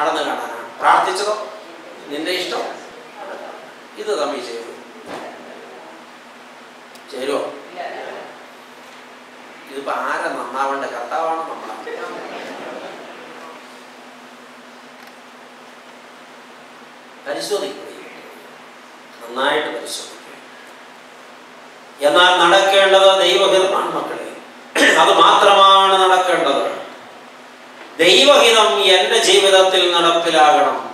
നടന്നു കാണാനാണ്. പ്രാർത്ഥിച്ചതോ? നിന്റെ ഇഷ്ടം? ഇത് തമ്മിൽ ചേരും. ചേരുവോ? ഇതിപ്പോ ആരെ നന്നാവേണ്ട കർത്താവാണ് നമ്മളെ? പരിശോധിക്കുക. നന്നായിട്ട് പരിശോധിക്കുക. എന്നാൽ നടക്കേണ്ടത് ദൈവഹിതമാണ് മക്കളെ. അത് മാത്രമാണ് നടക്കേണ്ടത്. ദൈവഹിതം എന്റെ ജീവിതത്തിൽ നടപ്പിലാകണം.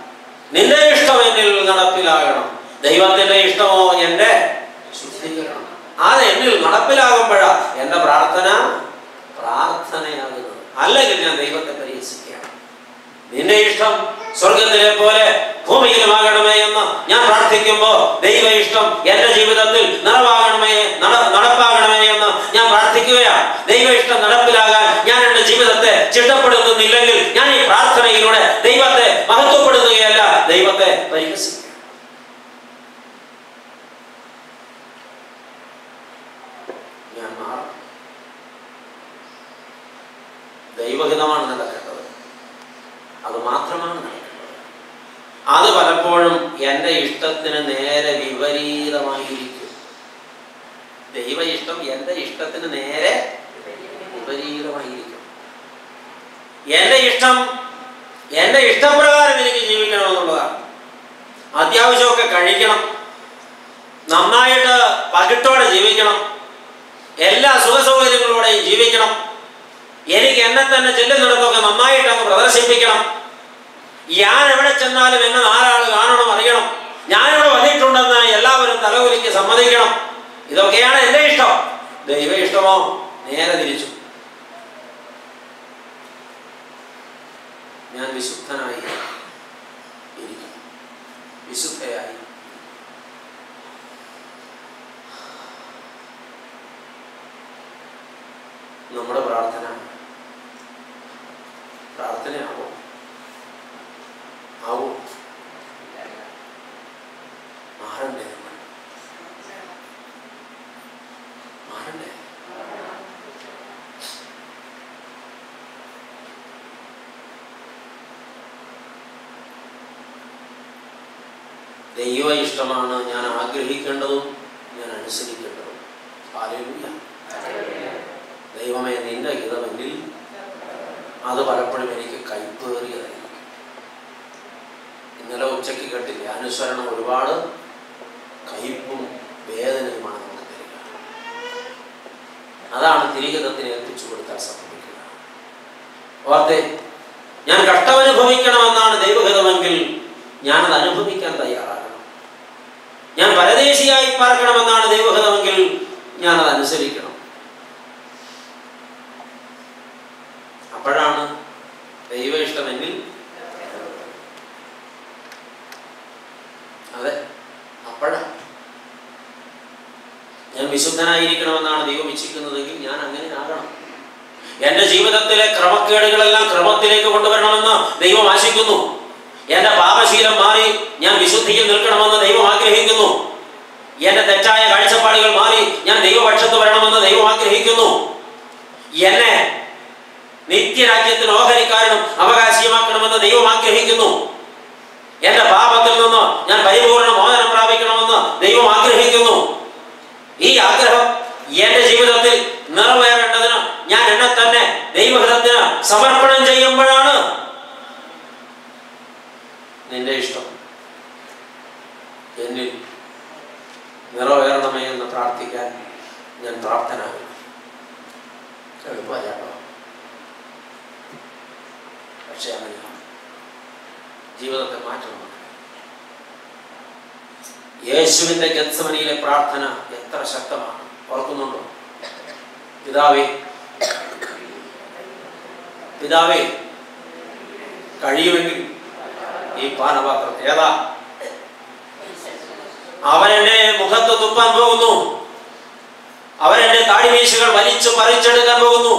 നിന്റെ ഇഷ്ടം എന്നിൽ നടപ്പിലാകണം. ദൈവത്തിന്റെ ഇഷ്ടമോ എന്റെ ശുദ്ധീകരണം. അത് എന്നിൽ നടപ്പിലാകുമ്പോഴാ എന്റെ പ്രാർത്ഥന പ്രാർത്ഥനയാകുന്നത്. അല്ലെങ്കിൽ ഞാൻ ദൈവത്തെ പരിഹസിക്കുകയാണ് നിന്റെ ഇഷ്ടം സ്വർഗത്തിലെ പോലെ ഭൂമിയിലുമാകണമേ എന്ന് ഞാൻ പ്രാർത്ഥിക്കുമ്പോൾ ദൈവ ഇഷ്ടം എന്റെ ജീവിതത്തിൽ നിറവാകണമേ നട- നടപ്പാകണമേ എന്ന് ഞാൻ പ്രാർത്ഥിക്കുകയാണ്. ദൈവ ഇഷ്ടം ജീവിതത്തെ ചിട്ടപ്പെടുത്തുന്നില്ലെങ്കിൽ ഞാൻ ഈ പ്രാർത്ഥനയിലൂടെ ദൈവത്തെ മഹത്വപ്പെടുത്തുകയല്ല. ദൈവത്തെ പരിഹസിക്കും. ദൈവഹിതമാണ് നടക്കേണ്ടത്. അത് മാത്രമാണ് അത് പലപ്പോഴും എന്റെ ഇഷ്ടത്തിന് നേരെ വിപരീതമായിരിക്കും. ദൈവ ഇഷ്ടം എന്റെ ഇഷ്ടത്തിന് നേരെ വിപരീതമായിരിക്കും. എന്റെ ഇഷ്ടം എന്റെ ഇഷ്ടപ്രകാരം എനിക്ക് ജീവിക്കണം ജീവിക്കണമെന്നുള്ളതാണ് അത്യാവശ്യമൊക്കെ കഴിക്കണം. നന്നായിട്ട് പകിട്ടോടെ ജീവിക്കണം. എല്ലാ സുഖസൗകര്യങ്ങളോടെയും ജീവിക്കണം. എനിക്ക് എന്നെ തന്നെ ചെല്ലുന്നിടത്തൊക്കെ നന്നായിട്ട് അങ്ങ് പ്രദർശിപ്പിക്കണം. ഞാൻ എവിടെ ചെന്നാലും എന്നെ നാലാൾ കാണണം അറിയണം. ഞാനിവിടെ വന്നിട്ടുണ്ടെന്ന് എല്ലാവരും തലകുലിക്ക് സമ്മതിക്കണം. ഇതൊക്കെയാണ് എന്റെ ഇഷ്ടം. ദൈവ ഇഷ്ടമോ? നേരെ തിരിച്ചു. ഞാൻ വിശുദ്ധനായി ഇരിക്കും വിശുദ്ധയായി നമ്മുടെ പ്രാർത്ഥന പ്രാർത്ഥനയാവോ ആവോ മാറണ്ടേ നമ്മൾ മാറണ്ടേ ദൈവ ഇഷ്ടമാണ് ഞാൻ ആഗ്രഹിക്കേണ്ടതും ഞാൻ അനുസരിക്കേണ്ടതും. ഹാലേലൂയ ദൈവമേ നിന്റെ ഹിതമെങ്കിൽ അത് പലപ്പോഴും എനിക്ക് കൈപ്പേറിയതായിരിക്കും. ഇന്നലെ ഉച്ചയ്ക്ക് കേട്ടില്ല അനുസരണം ഒരുപാട് കയ്പും വേദനയുമാണ് നമുക്ക് തരിക. അതാണ് തിരിഹിതത്തിന് ഏൽപ്പിച്ചു കൊടുത്താൽ സംഭവിക്കുക ഓർത്തെ ഞാൻ കഷ്ടമനുഭവിക്കണമെന്നാണ് ദൈവഹിതമെങ്കിൽ ഞാനത് അനുഭവിക്കാൻ തയ്യാറാകണം ഞാൻ പരദേശിയായി പാർക്കണമെന്നാണ് ഞാൻ അത് അനുസരിക്കണം. അപ്പോഴാണ് ദൈവ ഇഷ്ടമെങ്കിൽ അതെ അപ്പോഴാണ് ഞാൻ വിശുദ്ധനായിരിക്കണമെന്നാണ് ദൈവം ഇച്ഛിക്കുന്നതെങ്കിൽ ഞാൻ അങ്ങനെ ആകണം എന്റെ ജീവിതത്തിലെ ക്രമക്കേടുകളെല്ലാം ക്രമത്തിലേക്ക് കൊണ്ടുവരണമെന്ന് ദൈവം ആശിക്കുന്നു. എന്റെ പാപശീലം മാറി ഞാൻ വിശുദ്ധിയിൽ നിൽക്കണമെന്ന് ദൈവം ആഗ്രഹിക്കുന്നു. എന്റെ തെറ്റായ കാഴ്ചപ്പാടുകൾ മാറി ഞാൻ ദൈവപക്ഷത്ത് വരണമെന്ന് ദൈവം ആഗ്രഹിക്കുന്നു. എന്നെ നിത്യരാജ്യത്തിന് ഓഹരിക്കാരനും അവകാശീയമാക്കണമെന്ന് ദൈവം ആഗ്രഹിക്കുന്നു. എന്റെ പാപത്തിൽ നിന്ന് ഞാൻ പരിപൂർണ മോചനം പ്രാപിക്കണമെന്ന് ദൈവം ആഗ്രഹിക്കുന്നു. ഈ ആഗ്രഹം എന്റെ ജീവിതത്തിൽ നിറവേറേണ്ടതിന് ഞാൻ എന്നെ തന്നെ ദൈവഹിതത്തിന് സമർപ്പണം ചെയ്യുമ്പോഴാണ്. നിന്റെ ഇഷ്ടം എന്നിൽ നിറവേറണമേ എന്ന് പ്രാർത്ഥിക്കാൻ ഞാൻ പ്രാപ്തനാകും എളുപ്പമല്ല പക്ഷെ അങ്ങനെ ജീവിതത്തെ മാറ്റണം. യേശുവിന്റെ ഗത്സമനിയിലെ പ്രാർത്ഥന എത്ര ശക്തമാണ്. ഓർക്കുന്നുണ്ടോ? പിതാവേ പിതാവേ കഴിയുമെങ്കിൽ ഈ പാനപാത്രം ഏതാ? അവൻ എന്റെ മുഖത്ത് തുപ്പാൻ പോകുന്നു. അവൻ എന്റെ താടിമീശകൾ വലിച്ചു പറിച്ചെടുക്കാൻ പോകുന്നു.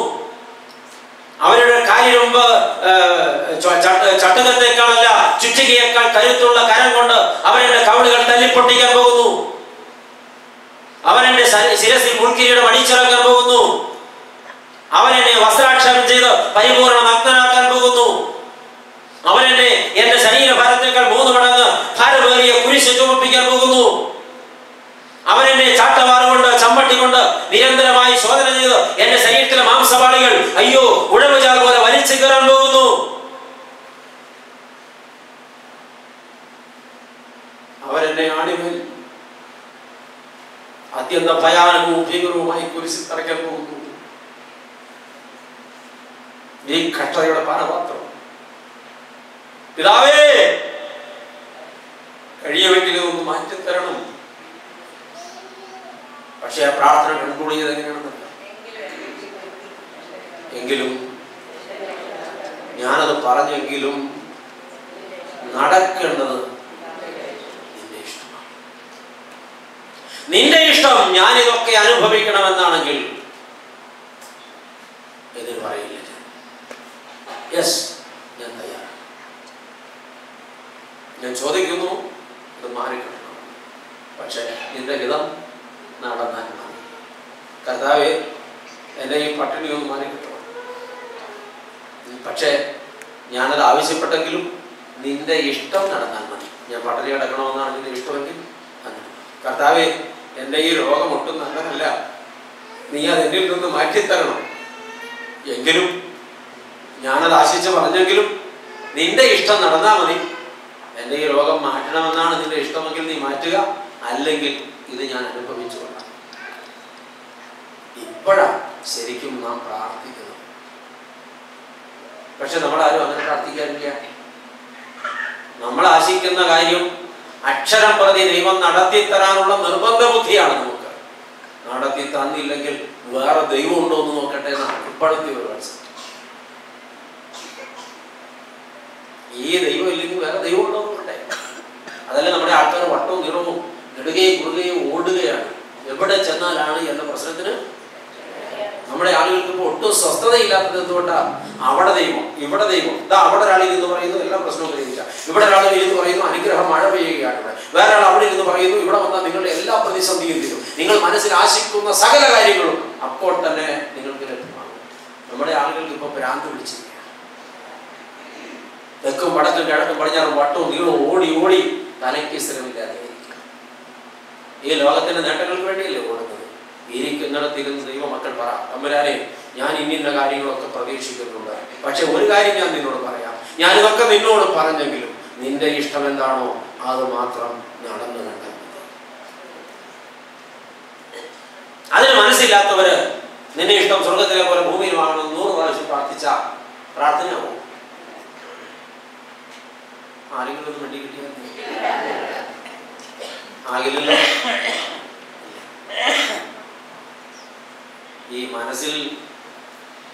അവരുടെ കാലിരുമ്പ് ചട്ടകത്തേക്കാളല്ല ചുറ്റികയേക്കാൾ കരുത്തുള്ള കരം കൊണ്ട് അവരുടെ കവടുകൾ തല്ലിപ്പൊട്ടിക്കാൻ പോകുന്നു. അവനെന്റെ ശിരസിൽ മുൾക്കിരീടം അടിച്ചിറക്കാൻ പോകുന്നു. അവനെന്നെ വസ്ത്രാക്ഷരം ചെയ്ത് പരിപൂർണ നഗ്നനാക്കാൻ പോകുന്നു. അവനെന്നെ എന്റെ കുരിശ് ചുമപ്പിക്കാൻ പോകുന്നു. അവൻ എന്നെ ചമ്മട്ടിക്കൊണ്ട് കൊണ്ട് ചമ്മട്ടി കൊണ്ട് നിരന്തരമായി ശോധന ചെയ്ത്. എന്റെ ശരീരത്തിലെ മാംസപാളികൾ അയ്യോ ഉഴവുചാൽ പോലെ വലിച്ചു കയറാൻ പോകുന്നു. അവരെന്നെ ആണിമേൽ അത്യന്ത ഭയാനകവും ഭീകരവുമായി കുരിശിൽ തറയ്ക്കാൻ പോകുന്നു. ഈ കഷ്ടതയുടെ പാനപാത്രം പിതാവേ കഴിയുമെങ്കിൽ ഒന്ന് മാറ്റിത്തരണം പക്ഷെ ആ പ്രാർത്ഥന കൺട്രോൾ ചെയ്ത് എങ്ങനെയാണെന്നല്ല എങ്കിലും ഞാനത് പറഞ്ഞെങ്കിലും നടക്കേണ്ടത് നിന്റെ ഇഷ്ടമാണ്. നിന്റെ ഇഷ്ടം ഞാൻ ഇതൊക്കെ അനുഭവിക്കണമെന്നാണെങ്കിൽ എതിര് പറയില്ല യെസ് ഞാൻ തയ്യാറാണ്. ഞാൻ ചോദിക്കുന്നു ഇത് മാറിക്കിട്ടണം പക്ഷെ നിന്റെ ഹിതം നടന്നാൽ മതി. കർത്താവെ എന്റെ ഈ പട്ടിണി ഒന്ന് മാറിക്കിട്ടണം. പക്ഷേ ഞാനത് ആവശ്യപ്പെട്ടെങ്കിലും നിന്റെ ഇഷ്ടം നടന്നാൽ മതി. ഞാൻ പട്ടിണി കിടക്കണമെന്നാണ് നിന്റെ ഇഷ്ടമെങ്കിൽ അങ്ങനെ. എന്റെ ഈ രോഗം ഒട്ടും നല്ലതല്ല. നീ അത് എന്നിൽ നിന്ന് മാറ്റിത്തരണം. എങ്കിലും ഞാനത് ആശിച്ച് പറഞ്ഞെങ്കിലും നിന്റെ ഇഷ്ടം നടന്നാൽ മതി. എന്റെ ഈ രോഗം മാറ്റണമെന്നാണ് നിന്റെ ഇഷ്ടമെങ്കിൽ നീ മാറ്റുക. അല്ലെങ്കിൽ ഇത് ഞാൻ അനുഭവിച്ചു കൊള്ളാം ഇപ്പോഴാണ് ശരിക്കും നാം പ്രാർത്ഥിക്കുന്നു പക്ഷെ നമ്മളാരും അങ്ങനെ പ്രാർത്ഥിക്കാറില്ല. നമ്മൾ ആശിക്കുന്ന കാര്യം അക്ഷരം പ്രതി ദൈവം നടത്തി തരാനുള്ള നിർബന്ധ ബുദ്ധിയാണ് നമുക്ക്. നടത്തി തന്നില്ലെങ്കിൽ വേറെ ദൈവം ഉണ്ടോ എന്ന് നോക്കട്ടെ എന്നാണ് ഇപ്പോഴത്തെ ഒരു concept. ഈ ദൈവം ഇല്ലെങ്കിൽ വേറെ ദൈവം ഉണ്ടോ എന്ന് അതല്ല നമ്മുടെ ആൾക്കാർ വട്ടവും നിറവും നെടുകയും കുറുകയും ഓടുകയാണ്. എവിടെ ചെന്നാലാണ് എന്ന പ്രശ്നത്തിന് നമ്മുടെ ആളുകൾക്ക് ഇപ്പോൾ ഒട്ടും സ്വസ്ഥതയില്ലാത്തത് എന്തുകൊണ്ടാ? അവിടെ ദൈവം ഇവിടെ ദൈവം. ഇതാ അവിടെ ഒരാൾ ഇരുന്ന് പറയുന്നു എല്ലാ പ്രശ്നവും കഴിയില്ല ഇവിടെ ഒരാൾ ഇരുന്ന് പറയുന്നു അനുഗ്രഹം മഴ പെയ്യുകയാണ് വേറെ ആൾ അവിടെ ഇരുന്ന് പറയുന്നു ഇവിടെ വന്നാൽ നിങ്ങളുടെ എല്ലാ പ്രതിസന്ധിയും തീരും. നിങ്ങൾ മനസ്സിൽ ആശിക്കുന്ന സകല കാര്യങ്ങളും അപ്പോൾ തന്നെ നിങ്ങൾക്ക് ലഭ്യമാകും. നമ്മുടെ ആളുകൾക്ക് ഇപ്പോൾ ഭ്രാന്ത് പിടിച്ചിരിക്കുകയാണ്. തെക്കും വടക്കും കിഴക്കും പടിഞ്ഞാറും വട്ടവും നീളവും ഓടി ഓടി തലയ്ക്ക് ശ്രമിക്കാതെ. ഈ ലോകത്തിന്റെ നേട്ടങ്ങൾക്ക് വേണ്ടിയല്ലേ ഓടുന്നത്? ഇരിക്കുന്നിടത്തിരുന്ന് ദൈവമക്കൾ പറ തമ്പുരാനെ ഞാൻ ഇന്നിന്ന കാര്യങ്ങളൊക്കെ പ്രതീക്ഷിക്കുന്നുണ്ട്. പക്ഷെ ഒരു കാര്യം ഞാൻ നിന്നോട് പറയാം. ഞാൻ ഇതൊക്കെ നിന്നോട് പറഞ്ഞെങ്കിലും നിന്റെ ഇഷ്ടം എന്താണോ അത് മാത്രം നടന്നു കണ്ടത് അതിന് മനസ്സില്ലാത്തവര് നിന്റെ ഇഷ്ടം സ്വർഗത്തിലെ പോലെ ഭൂമിയിൽ വാങ്ങണം നൂറ് പ്രാവശ്യം പ്രാർത്ഥിച്ച പ്രാർത്ഥനയാവും ആരെങ്കിലും ഒന്ന് ഈ മനസ്സിൽ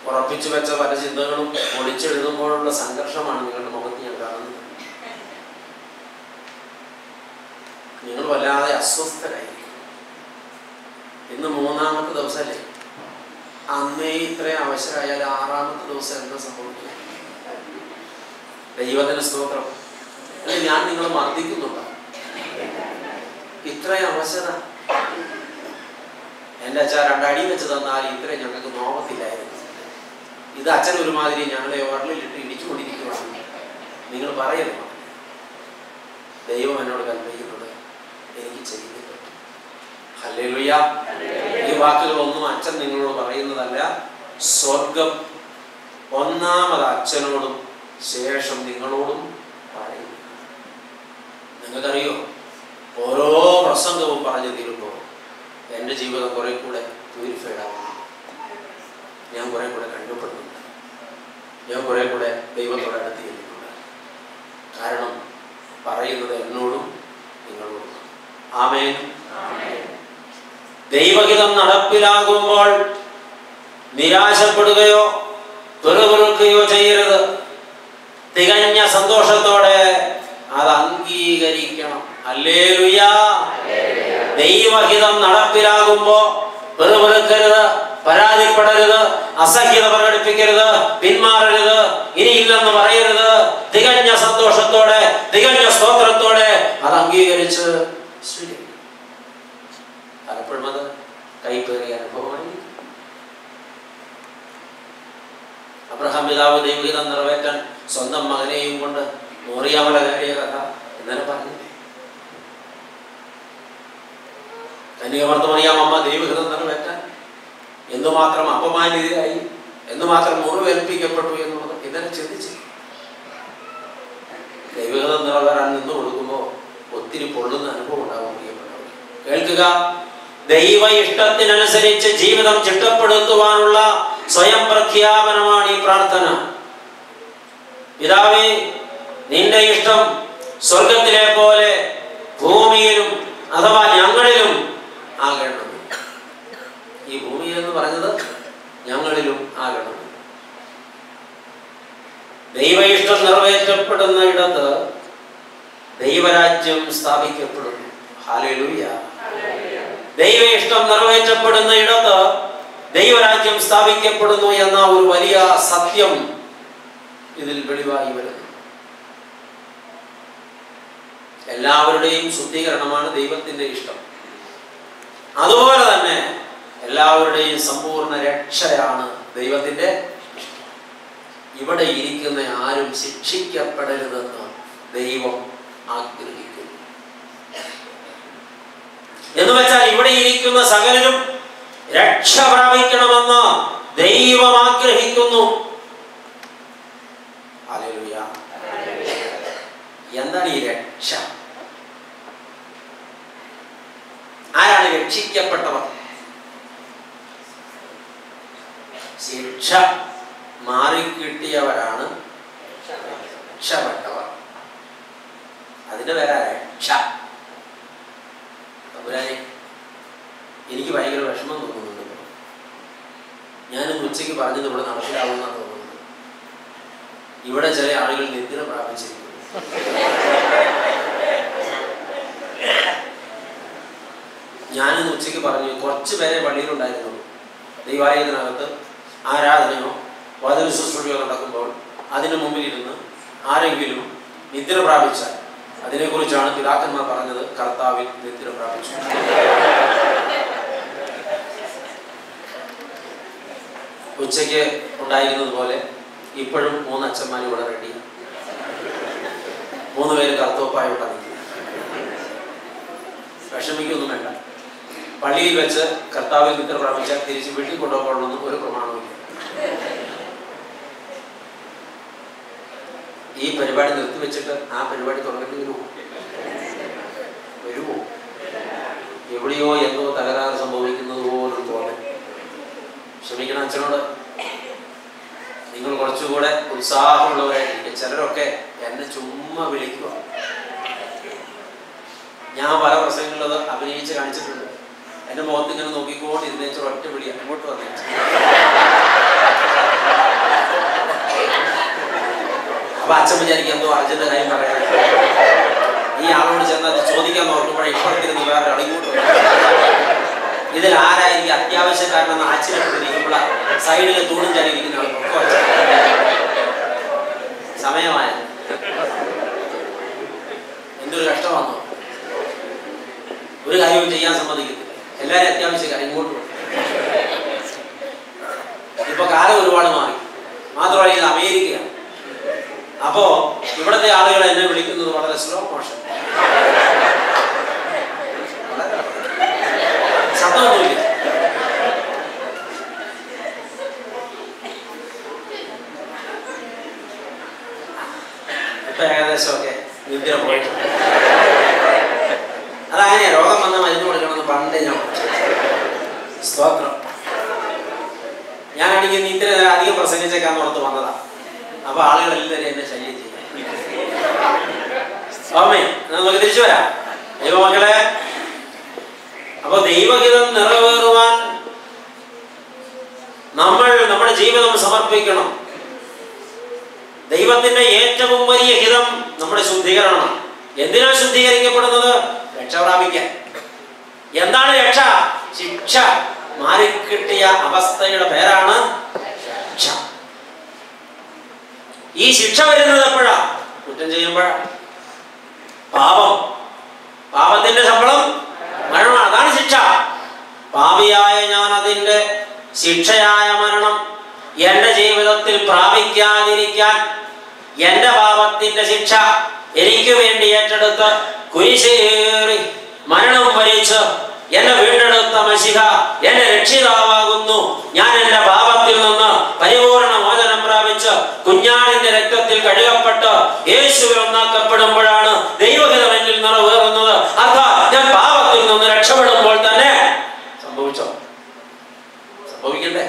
ഉറപ്പിച്ചു വെച്ച പല ചിന്തകളും ഒളിച്ചെഴുതുമ്പോഴുള്ള സംഘർഷമാണ് നിങ്ങളുടെ മുഖത്ത് ഞാൻ കാണുന്നത്. നിങ്ങൾ വല്ലാതെ അസ്വസ്ഥരായിരിക്കും. ഇന്ന് മൂന്നാമത്തെ ദിവസമല്ലേ അന്നേ ഇത്രയും അവശരായാൽ ആറാമത്തെ ദിവസം എന്താ സംഭവിക്കുക? ദൈവത്തിന് സ്തോത്രം. അല്ലെ ഞാൻ നിങ്ങളെ മർദ്ദിക്കുന്നുണ്ടോ. ഇത്രയും അവശത എന്റെ അച്ഛൻ രണ്ടടി വെച്ച് തന്നാൽ ഇത്രയും ഞങ്ങൾക്ക് നോവത്തില്ലായിരുന്നു. ഇത് അച്ഛൻ ഒരുമാതിരി ഞങ്ങളെ ഉരളിലിട്ട് ഇടിച്ചുകൊണ്ടിരിക്കുകയാണ് നിങ്ങൾ പറയുന്നു ദൈവം എന്നോട് കൽപ്പിക്കുന്നത് എനിക്ക് ചെയ്യുന്നില്ല ഹല്ലേലൂയ. ഈ വാക്കുകളൊന്നും അച്ഛൻ നിങ്ങളോട് പറയുന്നതല്ല. സ്വർഗം ഒന്നാമത് അച്ഛനോടും ശേഷം നിങ്ങളോടും നിങ്ങൾക്കറിയോ? ഓരോ പ്രസംഗവും പറഞ്ഞു തീരുമ്പോൾ എന്റെ ജീവിതം കുറെ കൂടെ പ്യൂരിഫൈഡ് ആവുന്നു. ഞാൻ കുറെ കൂടെ കണ്ടുപെടുന്നുണ്ട്. ഞാൻ കുറെ കൂടെ ദൈവത്തോടെ അടുത്ത് ചെല്ലുന്നുണ്ട് കാരണം പറയുന്നത് എന്നോടും നിങ്ങളോടും. ആമേൻ. ദൈവഹിതം നടപ്പിലാകുമ്പോൾ നിരാശപ്പെടുകയോ തുറവുറുക്കുകയോ ചെയ്യരുത്. തികഞ്ഞ സന്തോഷത്തോടെ അത് അംഗീകരിക്കണം. അല്ലേ ദൈവഹിതം നടപ്പിലാകുമ്പോ വെറുവെറുക്കരുത് പരാതിപ്പെടരുത് അസഹ്യത പ്രകടിപ്പിക്കരുത് പിന്മാറരുത് ഇനിയില്ലെന്ന് പറയരുത്. തികഞ്ഞ സന്തോഷത്തോടെ തികഞ്ഞ സ്തോത്രത്തോടെ അത് അംഗീകരിച്ച് പലപ്പോഴും അത് കൈപ്പേറിയ അനുഭവമായി അബ്രഹാം പിതാവ് ദൈവഹിതം നിറവേറ്റാൻ സ്വന്തം മകനെയും കൊണ്ട് മോറിയാമല കാര്യ കഥ എന്നാലും പറഞ്ഞില്ലേ? കന്യകമർത്തമറിയാം അമ്മ ദൈവഹിതം നിറവേറ്റാൻ എന്തുമാത്രം അപമാനിതരായി എന്തുമാത്രം മുറിവേൽപ്പിക്കപ്പെട്ടു എന്നുള്ളത് ഇന്നലെ ചിന്തിച്ചു. ദൈവഹിതം നിറവേറാൻ നിന്ന് കൊടുക്കുമ്പോൾ ഒത്തിരി പൊള്ളുന്ന അനുഭവം ഉണ്ടാകും കേൾക്കുക. ദൈവ ഇഷ്ടത്തിനനുസരിച്ച് ജീവിതം ചിട്ടപ്പെടുത്തുവാനുള്ള സ്വയം പ്രഖ്യാപനമാണ് ഈ പ്രാർത്ഥന. പിതാവേ നിന്റെ ഇഷ്ടം സ്വർഗത്തിലെ പോലെ ഭൂമിയിലും അഥവാ ഞങ്ങളിലും ആകണം. ഈ ഭൂമി എന്ന് പറഞ്ഞത് ഞങ്ങളിലും ആകണം. ദൈവ ഇഷ്ടം നിറവേറ്റപ്പെടുന്ന ഇടത്ത് ദൈവരാജ്യം സ്ഥാപിക്കപ്പെടുന്നു. ഹാലൂയ ദൈവ ഇഷ്ടം നിറവേറ്റപ്പെടുന്ന ഇടത്ത് ദൈവരാജ്യം സ്ഥാപിക്കപ്പെടുന്നു എന്ന ഒരു വലിയ സത്യം ഇതിൽ വെളിവായി വരുന്നു. എല്ലാവരുടെയും ശുദ്ധീകരണമാണ് ദൈവത്തിന്റെ ഇഷ്ടം. അതുപോലെ തന്നെ എല്ലാവരുടെയും സമ്പൂർണ രക്ഷയാണ് ദൈവത്തിന്റെ ഇവിടെ ഇരിക്കുന്ന ആരും ശിക്ഷിക്കപ്പെടരുതെന്ന് ദൈവം ആഗ്രഹിക്കുന്നു. എന്ന് വെച്ചാൽ ഇവിടെ ഇരിക്കുന്ന സകലരും രക്ഷ പ്രാപിക്കണമെന്ന് ദൈവം ആഗ്രഹിക്കുന്നു. എന്താണ് ഈ രക്ഷ? ആരാണ് രക്ഷിക്കപ്പെട്ടവർ? ശിക്ഷ മാറിക്കിട്ടിയവരാണ് രക്ഷപ്പെട്ടവർ. അതിന്റെ പേരാ രക്ഷ. എനിക്ക് ഭയങ്കര വിഷമം തോന്നുന്നുണ്ട് ഞാൻ ഉച്ചയ്ക്ക് പറഞ്ഞത് ഇവിടെ നടപ്പിലാവുന്ന തോന്നുന്നു ഇവിടെ ചില ആളുകൾ നിദ്ര പ്രാപിച്ചിരിക്കുന്നു. ഞാനിന്ന് ഉച്ചയ്ക്ക് പറഞ്ഞു കുറച്ച് പേരെ പള്ളിയിലുണ്ടായിരുന്നുള്ളൂ ദൈവാലയത്തിനകത്ത് ആരാധനയോ വചന ശുശ്രൂഷയോ നടക്കുമ്പോൾ മുമ്പിൽ മുമ്പിലിരുന്ന് ആരെങ്കിലും നിദ്ര പ്രാപിച്ചാൽ അതിനെക്കുറിച്ചാണ് പിതാക്കന്മാർ പറഞ്ഞത് കർത്താവിൽ നിദ്ര പ്രാപിച്ചു. ഉച്ചയ്ക്ക് ഉണ്ടായിരുന്നത് പോലെ ഇപ്പോഴും മൂന്ന് ഇവിടെ റെഡി മൂന്ന് പേര് കർത്തോപ്പായി ഇവിടെ വിഷമിക്കൊന്നും വേണ്ട. പള്ളിയിൽ വെച്ച് കർത്താവിൽ നിന്ന് പ്രാപിച്ചാൽ തിരിച്ച് വീട്ടിൽ കൊണ്ടുപോകണമെന്നും ഒരു പ്രമാണമില്ല ഈ പരിപാടി നിർത്തിവെച്ചിട്ട് ആ പരിപാടി തുടങ്ങേണ്ടി വരുമോ? വരുമോ? എവിടെയോ എന്തോ തകരാറ് സംഭവിക്കുന്നത് പോലൊരു തോന്നൽ. ക്ഷമിക്കണം അച്ഛനോട്. നിങ്ങൾ കുറച്ചുകൂടെ ഉത്സാഹമുള്ളവരായിരിക്കും ചിലരൊക്കെ എന്നെ ചുമ്മാ വിളിക്കുക. ഞാൻ പല പ്രസംഗങ്ങളിൽ അഭിനയിച്ച് കാണിച്ചിട്ടുണ്ട്. എന്റെ മുഖത്ത് ഇങ്ങനെ നോക്കിക്കൊണ്ട് വെച്ചാൽ ഒറ്റ വിളി അങ്ങോട്ട് വന്നു. അപ്പൊ അച്ഛൻ വിചാരിക്കും എന്തോ അർജന്റ് കാര്യം പറയാം ഈ ആളോട് ചെന്ന് അത് ചോദിക്കാൻ നോക്കുമ്പോഴേ ഇപ്പുറത്തിരുന്ന് വേറെ ഇങ്ങോട്ട്. ഇതിൽ ആരായിരിക്കും അത്യാവശ്യക്കാരനെന്ന് ആശ്ചര്യപ്പെട്ടിരിക്കുമ്പോൾ സൈഡിൽ തൂണും ചാടിയിരിക്കുന്ന. സമയമായ. എന്തൊരു കഷ്ടമാണോ ഒരു കാര്യവും ചെയ്യാൻ സമ്മതിക്കത്തില്ല എല്ലാവരും അത്യാവശ്യം ഇങ്ങോട്ട്. ഇപ്പൊ കാലം ഒരുപാട് മാറി. മാത്രമല്ല ഇത് അമേരിക്കയാണ്. അപ്പോ ഇവിടുത്തെ ആളുകൾ എന്നെ വിളിക്കുന്നത് വളരെ സ്ലോ മോഷൻ ഏകദേശമൊക്കെ നിദ്ര പോയിട്ടുണ്ട് അതങ്ങനെ രോഗം വന്ന മരുന്ന് കൊടുക്കണമെന്ന് പണ്ട് ഞാൻ സ്തോത്രം ഞാനാണെങ്കിൽ ഇന്ന് ഇത്ര നേരം അധികം പ്രസംഗിച്ചേക്കാന്ന് ഓർത്ത് വന്നതാ. അപ്പൊ ആളുകൾ എല്ലാവരും എന്നെ ശല്യം ചെയ്യും നമുക്ക് തിരിച്ചു വരാം. ദൈവമക്കളെ അപ്പൊ ദൈവഹിതം നിറവേറുവാൻ നമ്മൾ നമ്മുടെ ജീവിതം സമർപ്പിക്കണം. ദൈവത്തിന്റെ ഏറ്റവും വലിയ ഹിതം നമ്മുടെ ശുദ്ധീകരണം. എന്തിനാ ശുദ്ധീകരിക്കപ്പെടുന്നത്? രക്ഷ പ്രാപിക്കാൻ. എന്താണ് രക്ഷ? ശിക്ഷ. മാറിക്കിട്ടിയ അവസ്ഥയുടെ പേരാണ് രക്ഷ ഈ ശിക്ഷ വരുന്നത് എപ്പോഴാ? കുറ്റം ചെയ്യുമ്പോഴാ. പാപം. പാപത്തിന്റെ ശമ്പളം മരണം അതാണ് ശിക്ഷ. പാപിയായ ഞാൻ അതിന്റെ ശിക്ഷയായ മരണം എന്റെ ജീവിതത്തിൽ പ്രാപിക്കാതിരിക്കാൻ എന്റെ പാപത്തിന്റെ ശിക്ഷ എനിക്ക് വേണ്ടി ഏറ്റെടുത്ത് കുരിശേറി മരണം വരിച്ച് എന്നെ വീണ്ടെടുത്ത മഷിഹ എന്റെ രക്ഷിതാവാകുന്നു. ഞാൻ എന്റെ പാപത്തിൽ നിന്ന് കുഞ്ഞാടിന്റെ രക്തത്തിൽ കഴുകപ്പെട്ട് യേശുവിൽ ഒന്നാക്കപ്പെടുമ്പോഴാണ് ദൈവഹിതം എന്നിൽ നിറവേറുന്നത്. അതാ ഞാൻ പാപത്തിൽ നിന്ന് രക്ഷപ്പെടുമ്പോൾ തന്നെ സംഭവിച്ചോ? സംഭവിക്കണ്ടേ?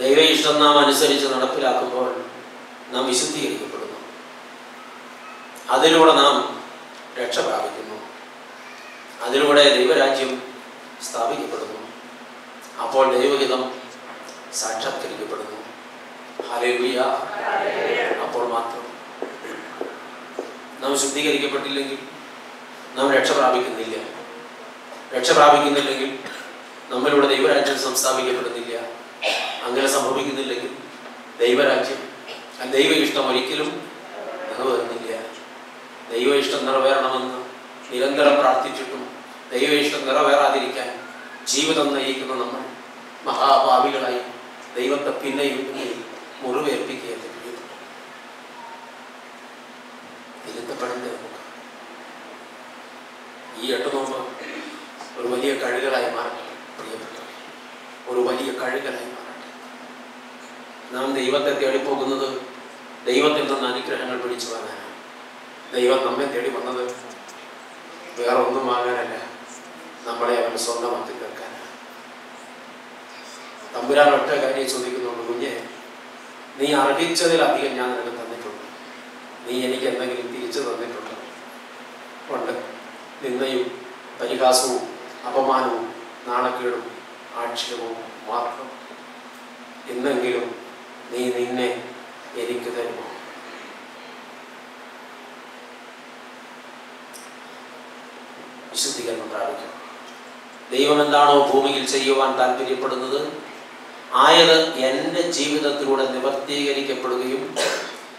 ദൈവ ഇഷ്ടം നാം അനുസരിച്ച് നടപ്പിലാക്കുമ്പോൾ നാം വിശുദ്ധീകരിക്കപ്പെടുന്നു. അതിലൂടെ നാം രക്ഷ പ്രാപിക്കുന്നു അതിലൂടെ ദൈവരാജ്യം സ്ഥാപിക്കപ്പെടുന്നു. അപ്പോൾ ദൈവഹിതം സാക്ഷാത്കരിക്കപ്പെടുന്നു. അപ്പോൾ മാത്രം. നാം ശുദ്ധീകരിക്കപ്പെട്ടില്ലെങ്കിൽ നാം രക്ഷ പ്രാപിക്കുന്നില്ല. രക്ഷ പ്രാപിക്കുന്നില്ലെങ്കിൽ നമ്മളിവിടെ ദൈവരാജ്യം സംസ്ഥാപിക്കപ്പെടുന്നില്ല. അങ്ങനെ സംഭവിക്കുന്നില്ലെങ്കിൽ ദൈവരാജ്യം ദൈവ ഇഷ്ടം ഒരിക്കലും നിറവേറുന്നില്ല. ദൈവ ഇഷ്ടം നിറവേറണമെന്ന് നിരന്തരം പ്രാർത്ഥിച്ചിട്ടും ദൈവ ഇഷ്ടം നിറവേറാതിരിക്കാൻ ജീവിതം നയിക്കുന്ന നമ്മൾ മഹാഭാവികളായി ദൈവത്തെ പിന്നെയും പിന്നെയും തിരുത്തപ്പെടേണ്ടത് ഈ എട്ട് നോമ്പ് ഒരു വലിയ കഴുകലായി മാറട്ടെ ഒരു വലിയ കഴുകലായി മാറട്ടെ. നാം ദൈവത്തെ തേടിപ്പോകുന്നത് ദൈവത്തിൽ നിന്ന് അനുഗ്രഹങ്ങൾ പിടിച്ചു വാങ്ങാനാണ്. ദൈവം നമ്മെ തേടി വന്നത് വേറെ ഒന്നും വാങ്ങാനല്ല. നമ്മളെ അവൻ സ്വന്തമാക്കി തീർക്കാനാണ് തമ്പുരാൻ ഒറ്റ കാര്യം ചോദിക്കുന്നുള്ളൂ കുഞ്ഞെ നീ അർഹിച്ചതിലധികം ഞാൻ നിനക്ക് തന്നിട്ടുണ്ട്. നീ എനിക്ക് എന്തെങ്കിലും തിരിച്ചു തന്നിട്ടുണ്ട്. ഉണ്ട്. നിന്നയും പരിഹാസവും അപമാനവും നാണക്കേടും ആക്ഷേപവും മാത്രം. എന്നെങ്കിലും നീ നിന്നെ എനിക്ക് തരുമോ? വിശുദ്ധീകരണം പ്രാപിക്കണം. ദൈവം എന്താണോ ഭൂമിയിൽ ചെയ്യുവാൻ താല്പര്യപ്പെടുന്നത്? ആയത് എന്റെ ജീവിതത്തിലൂടെ നിവർത്തീകരിക്കപ്പെടുകയും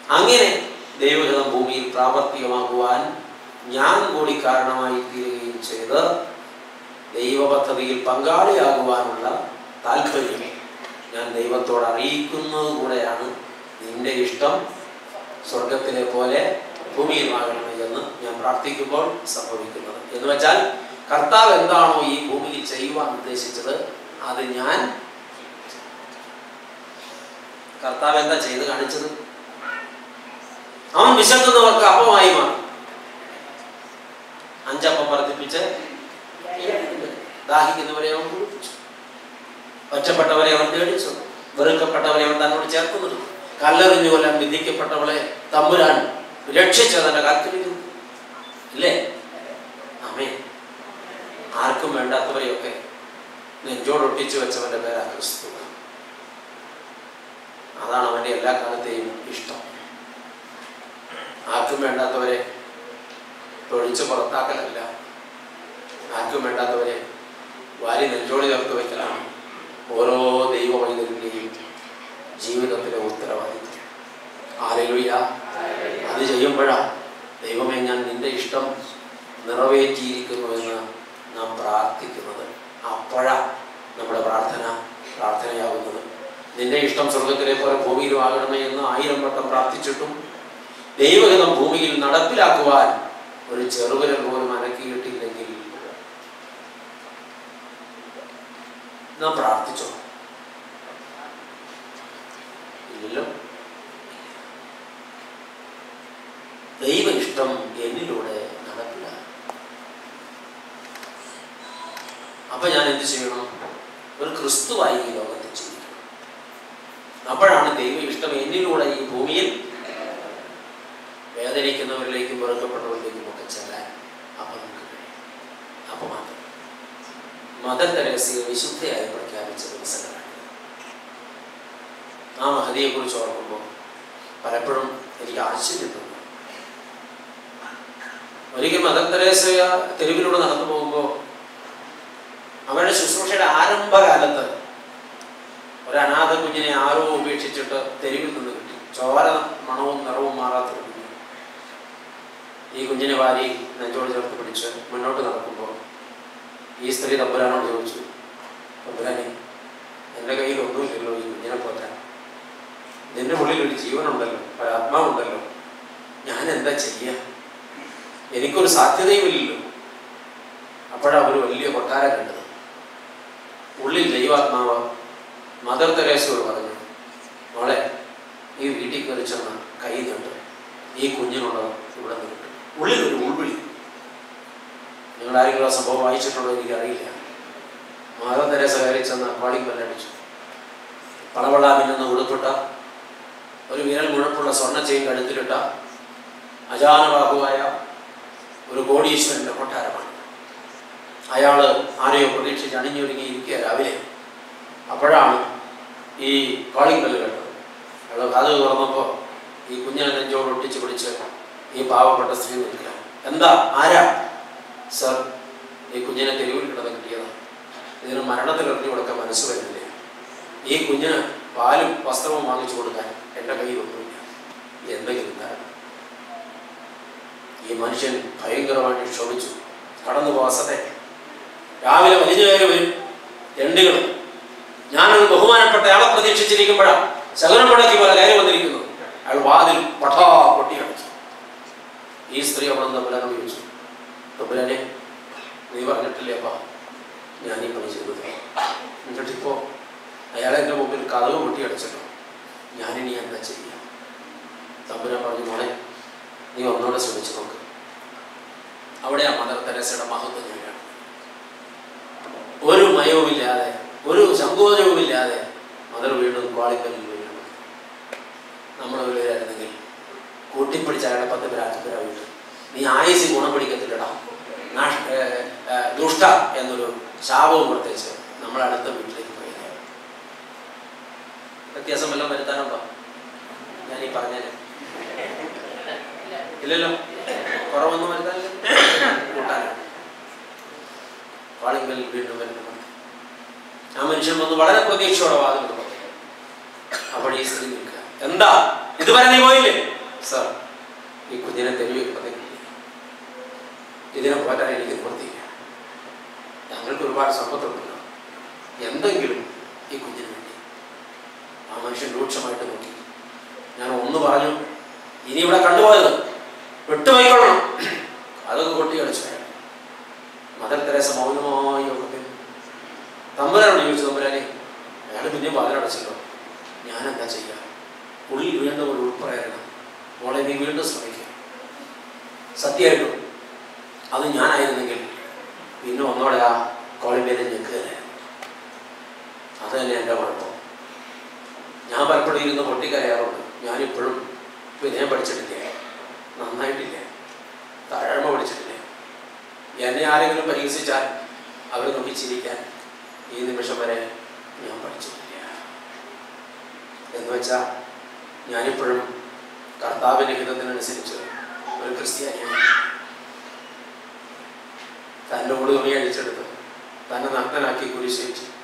അങ്ങനെ ദൈവഹിതം ഭൂമിയിൽ പ്രാവർത്തികമാകുവാൻ ഞാൻ കൂടി കാരണമായി തീരുകയും ചെയ്ത് ദൈവ പദ്ധതിയിൽ പങ്കാളിയാകുവാനുള്ള താല്പര്യം ഞാൻ ദൈവത്തോട് അറിയിക്കുന്നത് കൂടെയാണ് നിന്റെ ഇഷ്ടം. സ്വർഗത്തിലെ പോലെ ഭൂമിയിലുമാകണമേ എന്ന് ഞാൻ പ്രാർത്ഥിക്കുമ്പോൾ സംഭവിക്കുന്നത്. എന്ന് വെച്ചാൽ കർത്താവ് എന്താണോ ഈ ഭൂമിയിൽ ചെയ്യുവാൻ ഉദ്ദേശിച്ചത് അത് ഞാൻ കർത്താവ് എന്താ ചെയ്ത് കാണിച്ചത്? അവൻ വിശക്കുന്നവർക്ക് അപ്പമായി മാറി. അഞ്ചപ്പം വർദ്ധിപ്പിച്ച് ദാഹിക്കുന്നവരെ അവൻ കുളിപ്പിച്ചു. ഒറ്റപ്പെട്ടവരെ അവൻ തേടിച്ചു വെറുക്കപ്പെട്ടവരെ അവൻ തന്നോട് ചേർത്ത് നിർത്തി കല്ലെറിഞ്ഞു കൊല്ലാൻ വിധിക്കപ്പെട്ടവളെ തമ്പുരാൻ രക്ഷിച്ചതന്നെ കാത്തിരിക്കുന്നു. ഇല്ലേ? അമേ ആർക്കും വേണ്ടാത്തവരെയൊക്കെ നെഞ്ചോടൊട്ടിച്ചു വെച്ചവന്റെ പേരാ ക്രിസ്തു അതാണ് അവന്റെ എല്ലാ കാലത്തെയും ഇഷ്ടം. ആർക്കും വേണ്ടാത്തവരെ തൊഴിച്ച് പുറത്താക്കലല്ല. ആർക്കും വേണ്ടാത്തവരെ വാരി നെഞ്ചോടി ചേർത്ത് വയ്ക്കലാണ്. ഓരോ ദൈവ വൈദ്യുതിന്റെയും ജീവിതത്തിലെ ഉത്തരവാദിത്വം. ആരെലുയ്യ അത് ചെയ്യുമ്പോഴാ ദൈവമേ ഞാൻ നിന്റെ ഇഷ്ടം നിറവേറ്റിയിരിക്കുന്നു എന്ന് നാം പ്രാർത്ഥിക്കുന്നത്. അപ്പോഴാ നമ്മുടെ പ്രാർത്ഥന നിന്റെ ഇഷ്ടം സ്വർഗത്തിലെ പോലെ ഭൂമിയിലും ആകണമേ എന്ന് ആയിരം വട്ടം പ്രാർത്ഥിച്ചിട്ടും ദൈവഹിതം ഭൂമിയിൽ നടപ്പിലാക്കുവാൻ ഒരു ചെറുവിരൽ പോലും അനക്കിയിട്ടില്ലെങ്കിൽ നാം പ്രാർത്ഥിച്ചോ? ഇല്ലല്ലോ. ദൈവ ഇഷ്ടം എന്നിലൂടെ നടപ്പിലാകും അപ്പൊ ഞാൻ എന്ത് ചെയ്യണം? ഒരു ക്രിസ്തുവായി ഈ ജീവിക്കണം അപ്പോഴാണ് ദൈവ ഇഷ്ടം എന്നിലൂടെ ഈ ഭൂമിയിൽ വേദനിക്കുന്നവരിലേക്കും വെറുക്കപ്പെട്ടവരിലേക്കും ഒക്കെ ചെല്ലാൻ അപ്പം നമുക്ക് അപ്പൊ മാത്രം. മദർ തെരേസയെ വിശുദ്ധയായി പ്രഖ്യാപിച്ച ദിവസങ്ങളാണ്. ആ മഹതിയെ കുറിച്ച് ഓർക്കുമ്പോൾ പലപ്പോഴും എനിക്ക് ആശ്ചര്യം ഒരിക്കൽ മദർ തെരുവിലൂടെ നടന്നു പോകുമ്പോൾ അവരുടെ ശുശ്രൂഷയുടെ ആരംഭകാലത്ത് ഒരു അനാഥ കുഞ്ഞിനെ ആരോ ഉപേക്ഷിച്ചിട്ട് തെരുവിൽ നിന്ന് കിട്ടി. ചോര മണവും നിറവും മാറാത്ത ഈ കുഞ്ഞിനെ വാരി നെഞ്ചോട് ചേർത്ത് പിടിച്ച് മുന്നോട്ട് നടക്കുമ്പോൾ ഈ സ്ത്രീ തമ്പുരാനോട് ചോദിച്ചു തമ്പുരാനെ എന്റെ കയ്യിൽ ഒന്നുമില്ലല്ലോ ഈ കുഞ്ഞിനെ പോറ്റാൻ നിന്റെ ഉള്ളിൽ ഒരു ജീവനുണ്ടല്ലോ ഒരു ആത്മാവുണ്ടല്ലോ. ഞാൻ എന്താ ചെയ്യുക എനിക്കൊരു സാധ്യതയുമില്ലല്ലോ അപ്പോഴാണ് ഒരു വലിയ കൊട്ടാരം കണ്ടത്. ഉള്ളിൽ ദൈവാത്മാവ് മദർ തെരേസയോട് പറഞ്ഞു മോളെ ഈ വീട്ടിൽ കയറി ചെന്ന കൈ നീട്ട്. ഈ കുഞ്ഞിനുള്ളത് ഇവിടെ നിന്ന് ഉള്ളിൽ ഒരു ഉൾവിളി. നിങ്ങൾ ആരെങ്കിലും ആ സംഭവം വായിച്ചിട്ടുണ്ടോ എനിക്കറിയില്ല. മദർ തെരേസ കയറി ചെന്ന പാളിയും കൊല്ലടിച്ചു പളവള മിന്നുന്ന ഉടുപ്പിട്ട ഒരു വിരൽ മുഴപ്പുള്ള സ്വർണ ചെയിൻ കഴുത്തിലിട്ട അജാനബാഹുവായ ഒരു കോടീശ്വരന്റെ കൊട്ടാരമാണ്. അയാൾ ആരെയോ പ്രതീക്ഷിച്ച് അണിഞ്ഞൊരുങ്ങി ഇരിക്കുക രാവിലെ. അപ്പോഴാണ് ഈ കോളിംഗ് ബെല്ല് കേട്ടത്. അത് തുറന്നപ്പോൾ ഈ കുഞ്ഞിനെ നെഞ്ചോട് ഒട്ടിച്ച് പിടിച്ച് ഈ പാവപ്പെട്ട സ്ത്രീ നിൽക്കുക. എന്താ? ആരാ? സർ ഈ കുഞ്ഞിനെ തെരുവിൽ കിടന്ന് കിട്ടിയതാണ് ഇതിന് മരണത്തിൽ എറിഞ്ഞു കൊടുക്കാൻ മനസ്സ് വരുന്നില്ല. ഈ കുഞ്ഞിന് പാലും വസ്ത്രവും വാങ്ങിച്ചു കൊടുക്കാൻ എന്റെ കയ്യിൽ ഒന്നുമില്ല. എന്തെങ്കിലും കാരണം ഈ മനുഷ്യൻ ഭയങ്കരമായിട്ട് ക്ഷോഭിച്ചു. കടന്നു പോവാസത്തെ രാവിലെ വലിഞ്ഞു കയറി വരും. രണ്ടുകൾ ഞാനൊരു ബഹുമാനപ്പെട്ട ആളെ പ്രതീക്ഷിച്ചിരിക്കുമ്പോഴാണ് ശകലം മുടക്കി പോലെ കയറി വന്നിരിക്കുന്നു. അയാൾ വാതിൽ പഠാ പൊട്ടിയടച്ചു ഈ സ്ത്രീ അവിടെ തമ്പുരാനോട് ചോദിച്ചു തമ്പുരാനെ നീ പറഞ്ഞിട്ടില്ലേ അപ്പാ? ഞാൻ ഈ പണി ചെയ്തത്. എന്നിട്ടിപ്പോ അയാളെ എന്റെ മുമ്പിൽ കഥവ് പൊട്ടിയടച്ചല്ലോ ഞാനിനി എന്താ ചെയ്യുക തമ്പുരാൻ പറഞ്ഞു മോളെ നീ ഒന്നുകൂടെ ശ്രമിച്ചു നോക്ക്. അവിടെ ആ മദർ തെരേസയുടെ മഹത്വം ഞാൻ ഒരു മയവുമില്ലാതെ ഒരു സങ്കോചവുമില്ലാതെ മദർ വീണ്ടും ക്വാളിക്കലിൽ വീഴുന്നു. നമ്മൾ വീഴായിരുന്നെങ്കിൽ കൂട്ടിപ്പിടിച്ച അയാളെ പത്ത് വീട്ടു നീ ആയുസ് ഗുണം പിടിക്കത്തില്ലടാ. നാഷ്- ഏ, ഏ, ദുഷ്ട എന്നൊരു ശാപവും കൊടുത്തേച്ച് നമ്മൾ അടുത്ത വീട്ടിലേക്ക് പോയി വ്യത്യാസം വല്ലതും വരുത്താനുണ്ടോ? ഞാൻ ഈ പറഞ്ഞ ഇല്ലല്ലോ. കുറവൊന്നും വരുത്താനില്ല. കൂട്ടാനോ വാളിങ്കൽ വീണ്ടും വരുന്നു. ആ മനുഷ്യൻ വന്ന് വളരെ പ്രതീക്ഷയോടെ വാതിൽ തുറന്നു. അപ്പോൾ ഈ സ്ത്രീ നിൽക്കുക. എന്താ? ഇതുവരെ നീ പോയില്ലേ? സർ ഈ കുഞ്ഞിനെ തെരുവിൽ ഇതിനെ പോറ്റാൻ എനിക്ക് നിവൃത്തിയില്ല. ഞങ്ങൾക്ക് ഒരുപാട് സമ്പത്തുണ്ടല്ലോ. എന്തെങ്കിലും ഈ കുഞ്ഞിന് വേണ്ടി. ആ മനുഷ്യൻ രൂക്ഷമായിട്ട് നോക്കി. ഞാൻ ഒന്ന് പറഞ്ഞു ഇനി ഇവിടെ കണ്ടുപോയത് വിട്ടുപോയിക്കൊള്ളണം. അതൊക്കെ കൊട്ടി കളിച്ചു അയാൾ മദർ തെരേസ മൗനമായി. തമ്പുരാനോട് ചോദിച്ചു തമ്പുരാനെ അയാൾ പിന്നെ വാതിലടച്ചല്ലോ ഞാൻ എന്താ ചെയ്യുക ഉള്ളിൽ വീണ്ടും ഒരു ഉൾപ്രേരണം മോളെ നീ വീണ്ടും ശ്രമിക്കുക സത്യമായിട്ടും അത് ഞാനായിരുന്നെങ്കിൽ പിന്നെ ഒന്നോടെ ആ കോളിമേനെ ഞെക്ക് തന്നെ അത് തന്നെ എന്റെ കുഴപ്പം. ഞാൻ പലപ്പോഴും ഇരുന്ന് പൊട്ടിക്കരയാറുണ്ട്. ഞാനിപ്പോഴും വിനയം പഠിച്ചിട്ടില്ല. നന്നായിട്ടില്ല. താഴ്മ പഠിച്ചിട്ടില്ല. എന്നെ ആരെങ്കിലും പരിഹസിച്ചാൽ അവർ നോക്കി ചിരിക്കാൻ ഈ നിമിഷം വരെ ഞാൻ പഠിച്ചിട്ടില്ല. എന്ന് വെച്ചാൽ ഞാനിപ്പോഴും കർത്താവിന്റെ ഹിതത്തിനനുസരിച്ച് ഒരു ക്രിസ്ത്യാനിയാണ്. തന്നോട് തുണി അഴിച്ചെടുത്ത്. തന്നെ നഗ്നനാക്കി കുരിശേറ്റ്.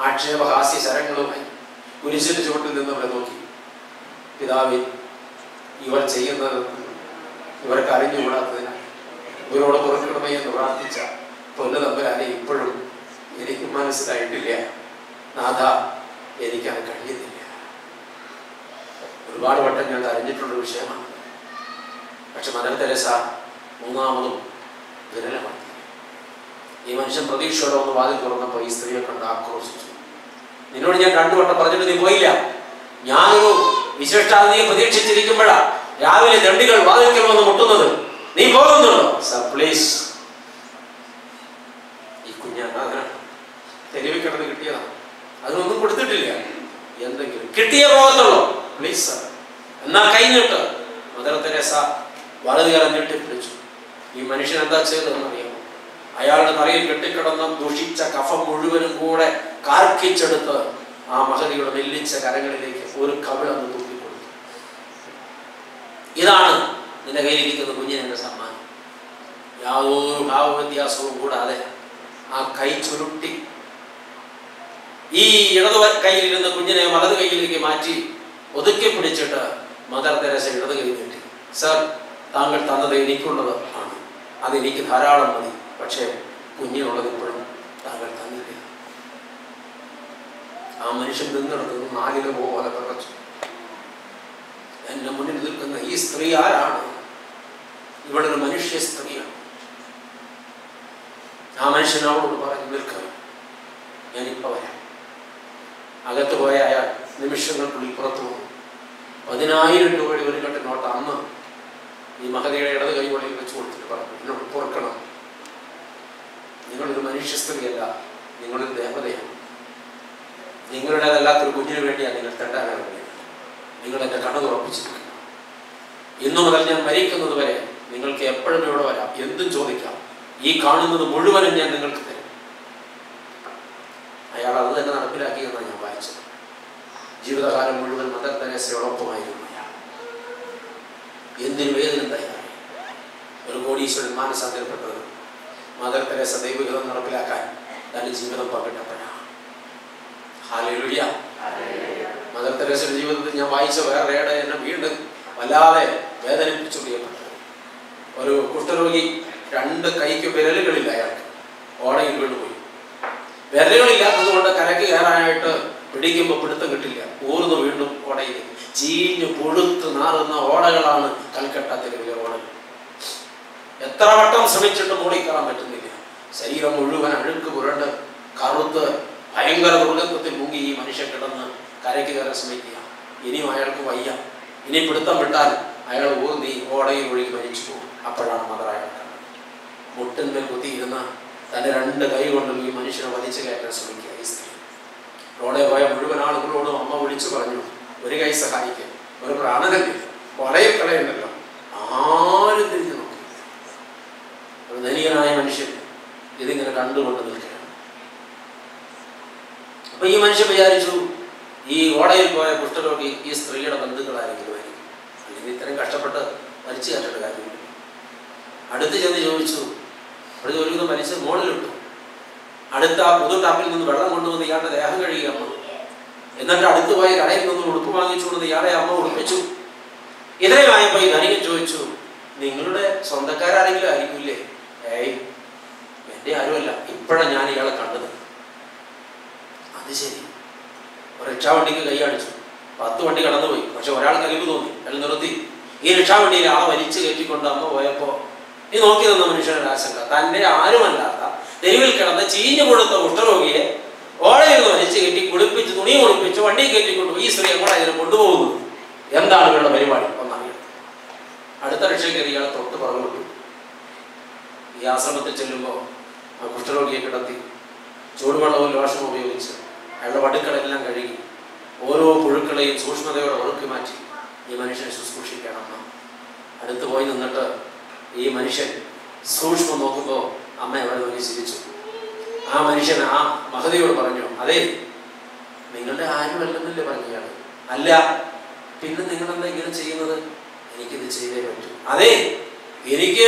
ആക്ഷേപഹാസ്യ ശരങ്ങളുമായി കുരിശിന്റെ ചുവട്ടിൽ നിന്നവരെ നോക്കി. പിതാവേ ഇവർ ചെയ്യുന്നത് ഇവർക്ക് അറിഞ്ഞുകൂടാത്തതിനാൽ ഇവരോട് എന്ന് പ്രാർത്ഥിച്ച പൊന്നു തമ്പുരാനെ ഇപ്പോഴും എനിക്ക് മനസ്സിലായിട്ടില്ല. നാഥ എനിക്കത് കഴിയുന്നില്ല ഒരുപാട് വട്ടം ഞാൻ അറിഞ്ഞിട്ടുള്ള വിഷയമാണ്. പക്ഷെ മദർ തെരേസ മൂന്നാമതും വിരലമാണ്. ഈ മനുഷ്യൻ പ്രതീക്ഷയോടെ ഒന്ന് വാതിൽ തുറന്നപ്പോൾ ഈ സ്ത്രീയെ കണ്ട് ആക്രോശിച്ചു. നിന്നോട് ഞാൻ രണ്ടു വട്ടം പറഞ്ഞിട്ട് നീ പോയില്ല. ഞാനൊരു വിശിഷ്ടാതിഥിയെ പ്രതീക്ഷിച്ചിരിക്കുമ്പോഴാ രാവിലെ ദണ്ഡികൾ വാതിൽക്കൽ വന്ന് മുട്ടുന്നത്. നീ പോകുന്നുണ്ടോ? സർ പ്ലീസ് ഈ കുഞ്ഞാണ് തെരുവിൽ കിട്ടിയതാണ്. അതിനൊന്നും കൊടുത്തിട്ടില്ല. എന്തെങ്കിലും കിട്ടിയ പോകത്തുള്ളൂ. പ്ലീസ് സർ എന്നാ കൈ നീട്ട്. തെരേസ വലതുകാലം നീട്ടി പിടിച്ചു. ഈ മനുഷ്യൻ എന്താ ചെയ്തതെന്ന് അറിയാമോ? അയാളുടെ തറയിൽ കെട്ടിക്കിടന്ന ദുഷിച്ച കഫം മുഴുവനും കൂടെ കാർക്കിച്ചെടുത്ത് ആ മഹതിയുടെ മെല്ലിച്ച കരങ്ങളിലേക്ക് ഒരു കവിളന്ന് തൂക്കിക്കൊടുത്തു. ഇതാണ് നിന്റെ കയ്യിലിരിക്കുന്ന കുഞ്ഞിനെ സമ്മാനം. യാതൊരു ഭാവവ്യത്യാസവും കൂടാതെ ആ കൈ ചുരുട്ടി ഈ ഇടത് കയ്യിലിരുന്ന കുഞ്ഞിനെ വലത് കയ്യിലേക്ക് മാറ്റി ഒതുക്കി പിടിച്ചിട്ട് മദർ തെരേസ ഇടത് കൈ നീട്ടി. സർ താങ്കൾ തന്നത് എനിക്കുള്ളത് ആണ്. അതെനിക്ക് ധാരാളം മതി. പക്ഷേ കുഞ്ഞിനുള്ളത് ഇപ്പോഴും താങ്കൾ തന്നില്ല ആ മനുഷ്യൻ നിന്നിടത്ത് നാലില പോലെ പറച്ചു എന്റെ മുന്നിൽ നിൽക്കുന്ന ഈ സ്ത്രീ ആരാണ്? ഇവളൊരു മനുഷ്യ സ്ത്രീയാണ്. ആ മനുഷ്യനോട് പറഞ്ഞു നിൽക്കാം. ഞാനിപ്പോ വരാം. അകത്ത് പോയ അയാൾ നിമിഷങ്ങൾക്കുള്ളിൽ പുറത്തു പോകും. പതിനായിരം രൂപയുടെ ഒരു കെട്ട് നോട്ട് അന്ന് ഈ മഹതയുടെ ഇടത് കൈവളിയിൽ വെച്ച് കൊടുത്തിട്ട് പറഞ്ഞു എന്നോട് പുറക്കണം. നിങ്ങളൊരു മനുഷ്യ സ്ത്രീയല്ല നിങ്ങളൊരു ദേവതയാണ്. നിങ്ങളുടേതല്ലാത്തൊരു കുഞ്ഞിന് വേണ്ടിയാണ് നിങ്ങൾ തെണ്ടാനാണ് നിങ്ങൾ എന്റെ കണ്ണു തുറപ്പിച്ചിരിക്കുക ഇന്നു മുതൽ ഞാൻ മരിക്കുന്നത് വരെ നിങ്ങൾക്ക് എപ്പോഴും ഇവിടെ വരാം എന്തും ചോദിക്കാം. ഈ കാണുന്നത് മുഴുവനും ഞാൻ നിങ്ങൾക്ക് അയാൾ അത് തന്നെ നടപ്പിലാക്കി എന്നാണ് ഞാൻ വായിച്ചത്. ജീവിതകാലം മുഴുവൻ മദർ തെരേസയോടൊപ്പമായിരുന്നു അയാൾ. എന്തിനും ഏതിനും തയ്യാറായി. ഒരു കോടീശ്വരൻ മാനസാന്തരപ്പെട്ടത് മദർ തെരേസ ദൈവഹിതം നടപ്പിലാക്കാൻ തന്റെ ജീവിതം പങ്കിട്ടപ്പോഴാണ്. മദർ തെരേസയുടെ ജീവിതത്തിൽ ഞാൻ വായിച്ച വേറെ ഏടെ എന്നെ വീണ്ടും വല്ലാതെ വേദനിപ്പിച്ചു പ്രിയപ്പെട്ടത് ഒരു കുഷ്ഠരോഗി രണ്ട് കൈക്ക് വിരലുകളില്ല അയാൾക്ക് വിരലുകളില്ലാത്തത് കൊണ്ട് കരക്ക് കയറാനായിട്ട് പിടിക്കുമ്പോൾ പിടുത്തം കിട്ടില്ല. ഊർന്ന് വീണ്ടും ഓടയിൽ ചീഞ്ഞു പൊഴുത്ത് നാറുന്ന ഓടകളാണ് കൽക്കട്ട തെരുവിലെ ഓടകൾ. എത്ര വട്ടം ശ്രമിച്ചിട്ട് മൂടി പറ്റുന്നില്ല. ശരീരം മുഴുവൻ അഴുക്ക് പുരണ്ട് കറുത്ത് ഭയങ്കര ദുർഗത്വത്തിൽ മുങ്ങി ഈ മനുഷ്യൻ കിടന്ന് കരയ്ക്ക് കയറാൻ ശ്രമിക്കുക. ഇനിയും അയാൾക്ക് വയ്യ. ഇനി പിടുത്തം വിട്ടാൽ അയാൾ ഊർന്നി ഓടയിൽ ഒഴുകി മരിച്ചു പോകും. അപ്പോഴാണ് കണ്ടത്. മുട്ടിന്മേൽ കുത്തിയിരുന്ന തന്റെ രണ്ട് കൈ കൊണ്ടും ഈ മനുഷ്യനെ വലിച്ചു കയറ്റാൻ ശ്രമിക്കുക ഈ സ്ത്രീ. റോഡെ പോയ മുഴുവൻ ആളുകളോടും അമ്മ വിളിച്ചു പറഞ്ഞു ഒരു കൈ സഹായിക്കുക ഒരു പ്രാണനല്ലേ? കൊലയിൽ കളയുന്നല്ലോ. ആരും തിരിഞ്ഞു നോക്കി ഒരു ധനികനായ മനുഷ്യൻ ഇതിങ്ങനെ കണ്ടുകൊണ്ട് നിൽക്കുകയാണ്. അപ്പൊ ഈ മനുഷ്യൻ വിചാരിച്ചു ഈ ഓടയിൽ പോയ കുഷ്ഠരോഗി ഈ സ്ത്രീയുടെ ബന്ധുക്കളായിരിക്കും അല്ലെങ്കിൽ ഇത്രയും കഷ്ടപ്പെട്ട് മരിച്ചു കണ്ടിട്ട് കാര്യമില്ല. അടുത്ത് ചെന്ന് ചോദിച്ചു അവിടെ ഒരുവിധം മനുഷ്യൻ മോളിലിട്ടു. അടുത്ത ആ പുതു ടാപ്പിൽ നിന്ന് വെള്ളം കൊണ്ടുവന്ന് ഇയാളുടെ ദേഹം കഴുകി അമ്മ. എന്നിട്ട് അടുത്ത് പോയി കടയിൽ നിന്ന് ഉടുപ്പ് വാങ്ങിച്ചു കൊണ്ട് ഇയാളെ അമ്മ ഉടുപ്പിച്ചു ഇത്രയുമായപ്പോ ഈ ധനികൻ ചോദിച്ചു നിങ്ങളുടെ സ്വന്തക്കാരാരെങ്കിലും ആയിരിക്കില്ലേ? ഏയ് എന്റെ ആരുമല്ല. ഇപ്പോഴാണ് ഞാൻ ഇയാളെ കണ്ടത്. അത് ശരി. ഒരു റിക്ഷാ വണ്ടിക്ക് കൈ കാണിച്ചു പത്ത് വണ്ടി കടന്നുപോയി. പക്ഷെ ഒരാൾ കഴിവ് തോന്നി. അയാൾ നിർത്തി. ഈ റിക്ഷാ വണ്ടിയിൽ ആ വലിച്ചു കയറ്റിക്കൊണ്ട് അമ്മ പോയപ്പോ ഈ നോക്കി നിന്ന മനുഷ്യനൊരു ആശങ്ക. തന്റെ ആരുമല്ലാത്ത തെരുവിൽ കിടന്ന് ചീഞ്ഞു കൊടുത്ത കുഷ്ഠരോഗിയെ ഓടയിൽ നിന്ന് വലിച്ചു കെട്ടി കുളിപ്പിച്ച് തുണി കുളിപ്പിച്ച് വണ്ടി കയറ്റിക്കൊണ്ട് ഈ സ്ത്രീ എങ്ങോട്ടാ അതിനെ കൊണ്ടുപോകുന്നു. എന്താണ് ഇവരുടെ പരിപാടി? ഒന്നറിയാം. അടുത്ത രക്ഷയ്ക്ക് ഇയാളെ തൊട്ട് പറഞ്ഞു ഈ ആശ്രമത്തിൽ ചെല്ലുമ്പോൾ കുഷ്ഠരോഗിയെ കിടത്തി ചൂടുവെള്ളവും ലോഷവും ഉപയോഗിച്ച് അയാളുടെ വടുക്കളെല്ലാം കഴുകി ഓരോ പുഴുക്കളെയും സൂക്ഷ്മതയോടെ ഉറക്കി മാറ്റി ഈ മനുഷ്യനെ ശുശ്രൂഷിക്കണം അടുത്ത് പോയി നിന്നിട്ട് ഈ മനുഷ്യൻ സൂക്ഷ്മം നോക്കുമ്പോൾ അമ്മ എവിടെ നോക്കി ചിരിച്ചു. ആ മനുഷ്യൻ ആ മഹതിയോട് പറഞ്ഞു അതെ നിങ്ങളുടെ ആരുമല്ലെന്നല്ലേ പറഞ്ഞു ഇയാൾ അല്ല പിന്നെ നിങ്ങൾ എന്താ ഇങ്ങനെ ചെയ്യുന്നത്? എനിക്കിത് ചെയ്തേ പറ്റൂ. അതെ എനിക്ക്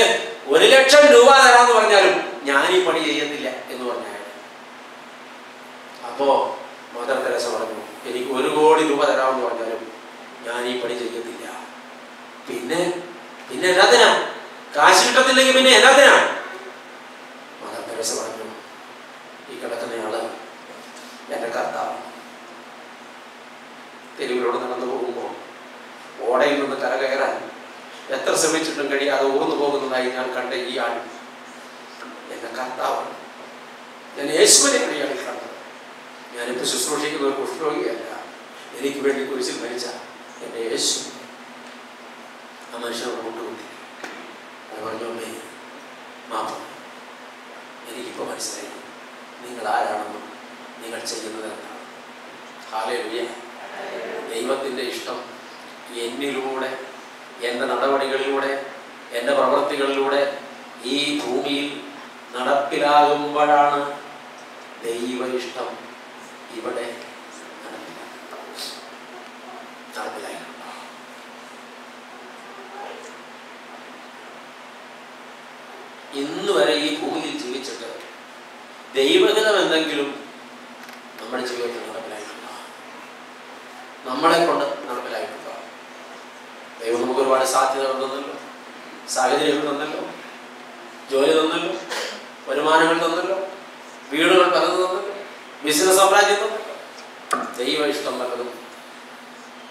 ഒരു ലക്ഷം രൂപ തരാന്ന് പറഞ്ഞാലും ഞാൻ ഈ പണി ചെയ്യുന്നില്ല എന്ന് പറഞ്ഞു അപ്പോ മദർ തെരേസ പറഞ്ഞു എനിക്ക് ഒരു കോടി രൂപ തരാമെന്ന് പറഞ്ഞാലും ഞാൻ ഈ പണി ചെയ്യത്തില്ല. പിന്നെ പിന്നെ എന്നാത്തിനാ കാശ് കിട്ടത്തില്ലെങ്കിൽ പിന്നെ എന്നാത്തിനാ? മദർ പറഞ്ഞു. ഈ കിടക്കുന്നയാൾ എന്റെ കർത്താവ്. തെരുവിലൂടെ നടന്നു പോകുമ്പോൾ ഓടയിൽ നിന്ന് കര കയറാൻ എത്ര ശ്രമിച്ചിട്ടും കഴിയാതെ ഊർന്നു പോകുന്നതായി ഞാൻ കണ്ട ഈ ആൾ എന്റെ കർത്താവാണ്. ഞാൻ യേശുവിനെ കഴിയാണ് കണ്ടത് ഞാനിപ്പോൾ ശുശ്രൂഷിക്കുന്ന ഒരു കുഷ്ഠരോഗിയല്ല. എനിക്ക് വേണ്ടി കുരിശിൽ മരിച്ച എന്റെ യേശു. ആ മനുഷ്യനെ കൊണ്ടുപോയി പറഞ്ഞു അമ്മേ മാപ്പ്. എനിക്കിപ്പോൾ മനസ്സിലായി. നിങ്ങൾ ആരാണെന്നും നിങ്ങൾ ചെയ്യുന്നത് എന്താണ്? ഹാലയൊഴിയ ദൈവത്തിന്റെ ഇഷ്ടം എന്നിലൂടെ എന്റെ നടപടികളിലൂടെ എന്റെ പ്രവൃത്തികളിലൂടെ ഈ ഭൂമിയിൽ നടപ്പിലാകുമ്പോഴാണ് ദൈവ ഇഷ്ടം ഇവിടെ നടപ്പിലായിട്ടുണ്ട് ഇന്ന് വരെ ഈ ഭൂമിയിൽ ജീവിച്ചിട്ട് ദൈവഹിതം എന്തെങ്കിലും നമ്മുടെ ജീവിതത്തിൽ നടപ്പിലായിട്ടുണ്ടോ? നമ്മളെ കൊണ്ട് നടപ്പിലായിട്ടുണ്ടോ? ദൈവം നമുക്ക് ഒരുപാട് സാധ്യതകൾ തന്നല്ലോ. സാഹചര്യങ്ങൾ തന്നല്ലോ. ജോലി തന്നല്ലോ. വരുമാനങ്ങൾ തന്നല്ലോ. വീടുകൾ പലത് തന്നല്ലോ. ബിസിനസ് സാമ്രാജ്യം തന്നല്ലോ. ദൈവ ഇഷ്ടം പലതും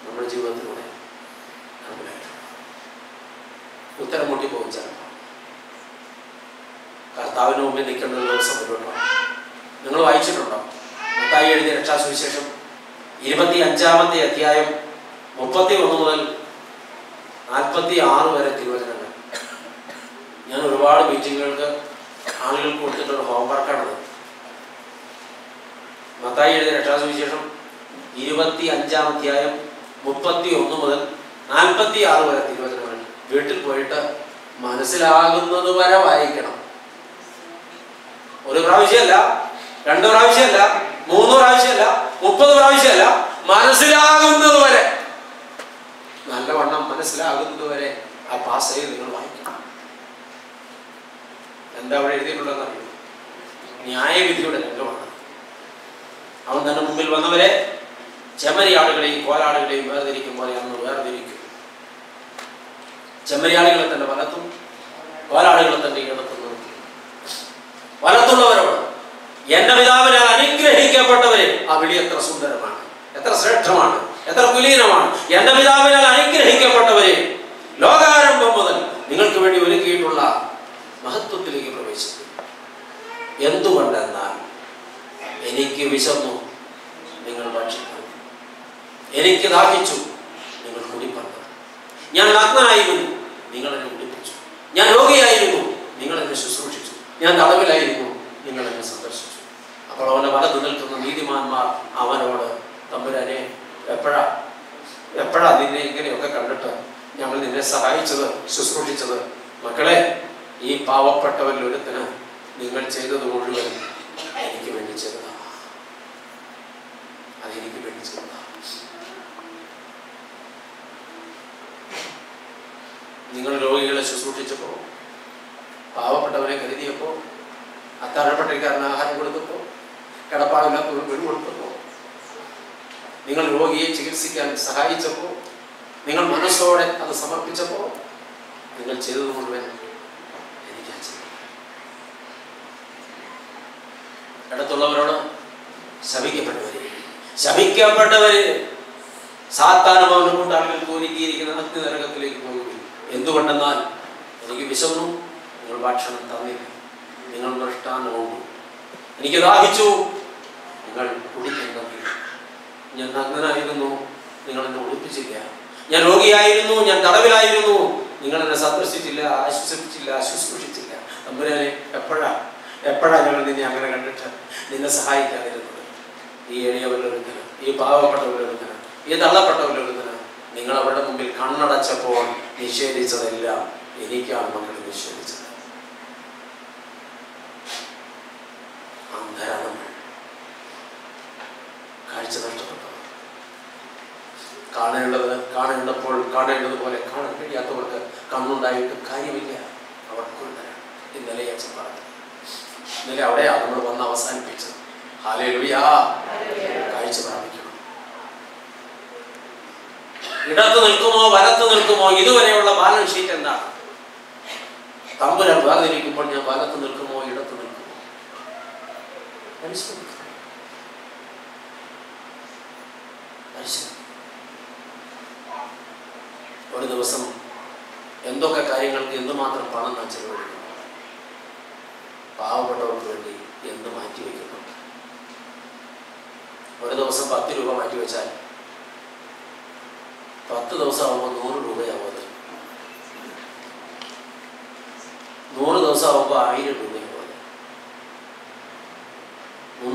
നമ്മുടെ ജീവിതത്തിലൂടെ ഉത്തരം മുട്ടി പോകും ചിലപ്പോൾ. കർത്താവിന് മുമ്പിൽ നിൽക്കുന്ന ഒരു ദിവസം വരുമല്ലോ നിങ്ങൾ വായിച്ചിട്ടുണ്ടോ? മത്തായി എഴുതിയ രക്ഷാസുവിശേഷം ഇരുപത്തി അഞ്ചാമത്തെ അധ്യായം മുപ്പത്തി ഒന്ന് മുതൽ നാൽപ്പത്തി ആറ് വരെ തിരുവചനങ്ങൾ. ഞാൻ ഒരുപാട് മീറ്റിങ്ങുകൾക്ക് ആളുകൾക്ക് കൊടുത്തിട്ടുള്ള ഹോംവർക്കാണത്. മത്തായി എഴുതിയ രക്ഷാസുവിശേഷം ഇരുപത്തി അഞ്ചാം അധ്യായം മുപ്പത്തി ഒന്ന് മുതൽ നാൽപ്പത്തി ആറ് വരെ തിരുവചനങ്ങൾ. വീട്ടിൽ പോയിട്ട് മനസ്സിലാകുന്നത് വരെ വായിക്കണം. ഒരു പ്രാവശ്യമല്ല രണ്ടു പ്രാവശ്യമല്ല മൂന്ന് പ്രാവശ്യമല്ല മുപ്പത് പ്രാവശ്യമല്ല മനസ്സിലാകുന്നത് വരെ. നല്ലവണ്ണം മനസ്സിലാകുന്നത് വരെ ആ പാസയിൽ നിങ്ങൾ വായിക്കണം. എന്താ അവിടെ എഴുതിയിട്ടുള്ളതെന്ന് ന്യായവിധിയുടെ രംഗമാണ് അവൻ തന്റെ മുമ്പിൽ വന്നവരെ ചെമ്മരിയാടുകളെയും കോലാടുകളെയും വേർതിരിക്കും പോലെ അന്ന് വേർതിരിക്കും. ചെമ്മരിയാടുകളെ തന്റെ വലത്തും കോലാടുകളെ തന്റെ ഇടത്തും. വലത്തുള്ളവരോട് എന്റെ പിതാവിനാൽ അനുഗ്രഹിക്കപ്പെട്ടവരെ ആ വിളി എത്ര സുന്ദരമാണ് എത്ര ശ്രേഷ്ഠമാണ് എത്ര കുലീനമാണ്. എന്റെ പിതാവിനാൽ അനുഗ്രഹിക്കപ്പെട്ടവരെ ലോകാരംഭം മുതൽ നിങ്ങൾക്ക് വേണ്ടി ഒരുക്കിയിട്ടുള്ള മഹത്വത്തിലേക്ക് പ്രവേശിക്കും. എന്തുകൊണ്ടെന്നാൽ എനിക്ക് വിശന്നു നിങ്ങൾ ഭക്ഷിക്കുന്നു എനിക്ക് ദാഹിച്ചു നിങ്ങൾ കുടിപ്പറഞ്ഞു ഞാൻ നഗ്നായിരുന്നു നിങ്ങൾ എന്നെ ഉടുപ്പിച്ചു ഞാൻ രോഗിയായിരുന്നു നിങ്ങൾ എന്നെ ശുശ്രൂഷിച്ചു. ഞാൻ തടവിലായിരുന്നു നിങ്ങൾ എന്നെ സന്ദർശിച്ചു അപ്പോൾ അവനെ വലതു നിൽക്കുന്ന നീതിമാന്മാർ അവനോട് തമ്പുരാനെ എപ്പോഴാ എപ്പോഴാ നിന്നെ ഇങ്ങനെയൊക്കെ കണ്ടിട്ട് ഞങ്ങൾ നിന്നെ സഹായിച്ചത് ശുശ്രൂഷിച്ചത്? മക്കളെ ഈ പാവപ്പെട്ടവരിൽ ഒരുത്തിന് നിങ്ങൾ ചെയ്തത് മുഴുവൻ എനിക്ക് വേണ്ടി ചെയ്തതാണ് അതെനിക്ക് വേണ്ടി ചെയ്തതാണ് നിങ്ങൾ രോഗികളെ ശുശ്രൂഷിച്ചപ്പോൾ പാവപ്പെട്ടവരെ കരുതിയപ്പോൾ അത്താഴപ്പട്ടിക്കാരന് ആഹാരം കൊടുത്തപ്പോൾ കിടപ്പാടില്ലാത്തവർ വീട് കൊടുത്തപ്പോൾ നിങ്ങൾ രോഗിയെ ചികിത്സിക്കാൻ സഹായിച്ചപ്പോൾ നിങ്ങൾ മനസ്സോടെ അത് സമർപ്പിച്ചപ്പോൾ നിങ്ങൾ ചെയ്തത് മുഴുവൻ എനിക്കാ ചെയ്തത് അടുത്തുള്ളവരോട് ശപിക്കപ്പെട്ടവര് ശപിക്കപ്പെട്ടവര് സാത്താനും അവന്റെ കൊണ്ടാണെങ്കിൽ തോന്നിക്കിയിരിക്കുന്ന നഗ്നി നരകത്തിലേക്ക് പോകും എന്തുകൊണ്ടെന്നാൽ എനിക്ക് വിശന്നു നിങ്ങൾ ഭക്ഷണം തന്നില്ല നിങ്ങൾ കൊണ്ടു എനിക്ക് ദാഹിച്ചു. നിങ്ങൾ കുടിക്കാൻ ഞാൻ നഗ്നനായിരുന്നു. നിങ്ങൾ എന്നെ ഒളിപ്പിച്ചില്ല. ഞാൻ രോഗിയായിരുന്നു. ഞാൻ തടവിലായിരുന്നു. നിങ്ങൾ എന്നെ സന്ദർശിച്ചില്ല ആശ്വസിപ്പിച്ചില്ല ശുശ്രൂഷിച്ചില്ല. തമ്പുരാനെ എപ്പോഴാ? എപ്പോഴാ ഞങ്ങൾ നിന്നെ അങ്ങനെ കണ്ടിട്ട് നിന്നെ സഹായിക്കാതിരുന്നത്? ഈ എളിയവരൊരുത്തിന് ഈ പാവപ്പെട്ടവരൊരുത്തിന് ഈ തള്ളപ്പെട്ടവരൊരുത്തിന് നിങ്ങൾ അവരുടെ മുമ്പിൽ കണ്ണടച്ചപ്പോൾ നിഷേധിച്ചതെല്ലാം എനിക്കാണ് മക്കൾ നിഷേധിച്ചത്. അന്ധരാ ധാരാളം കാഴ്ച നഷ്ടപ്പെട്ടു. കാണേണ്ടത് കാണേണ്ടപ്പോൾ കാണേണ്ടത് പോലെ കാണാൻ കഴിയാത്തവർക്ക് കണ്ണുണ്ടായിട്ട് കാര്യമില്ല. അവർ കുരുടരാണ് ഇന്നലെ അച്ഛൻ പറഞ്ഞു. ഇന്നലെ അവിടെയാണ് നമ്മൾ വന്ന് അവസാനിപ്പിച്ചത്. ഹാലേലുയാ കാഴ്ച പ്രാപിക്കണം. ഇടത്ത് നിൽക്കുമോ വലത്ത് നിൽക്കുമോ ഇതുവരെയുള്ള ബാലൻസ് ഷീറ്റ് എന്താണ്? തമ്പുരാൻ വേർതിരിക്കുമ്പോൾ ഞാൻ വലത്ത് നിൽക്കുമോ ഇടത്ത് പരിശ്രമിക്കണം പരിശ്രമിക്കണം ഒരു ദിവസം എന്തൊക്കെ കാര്യങ്ങൾക്ക് എന്തുമാത്രം പണം നാം ചെലവഴിക്കുന്നു? പാവപ്പെട്ടവർക്ക് വേണ്ടി എന്ത് മാറ്റി വയ്ക്കുന്നു? ഒരു ദിവസം പത്ത് രൂപ മാറ്റി വെച്ചാൽ പത്ത് ദിവസം ആവുമ്പോൾ നൂറ് രൂപയാവും അത്. നൂറ് ദിവസം ആവുമ്പോൾ ആയിരം രൂപയാവും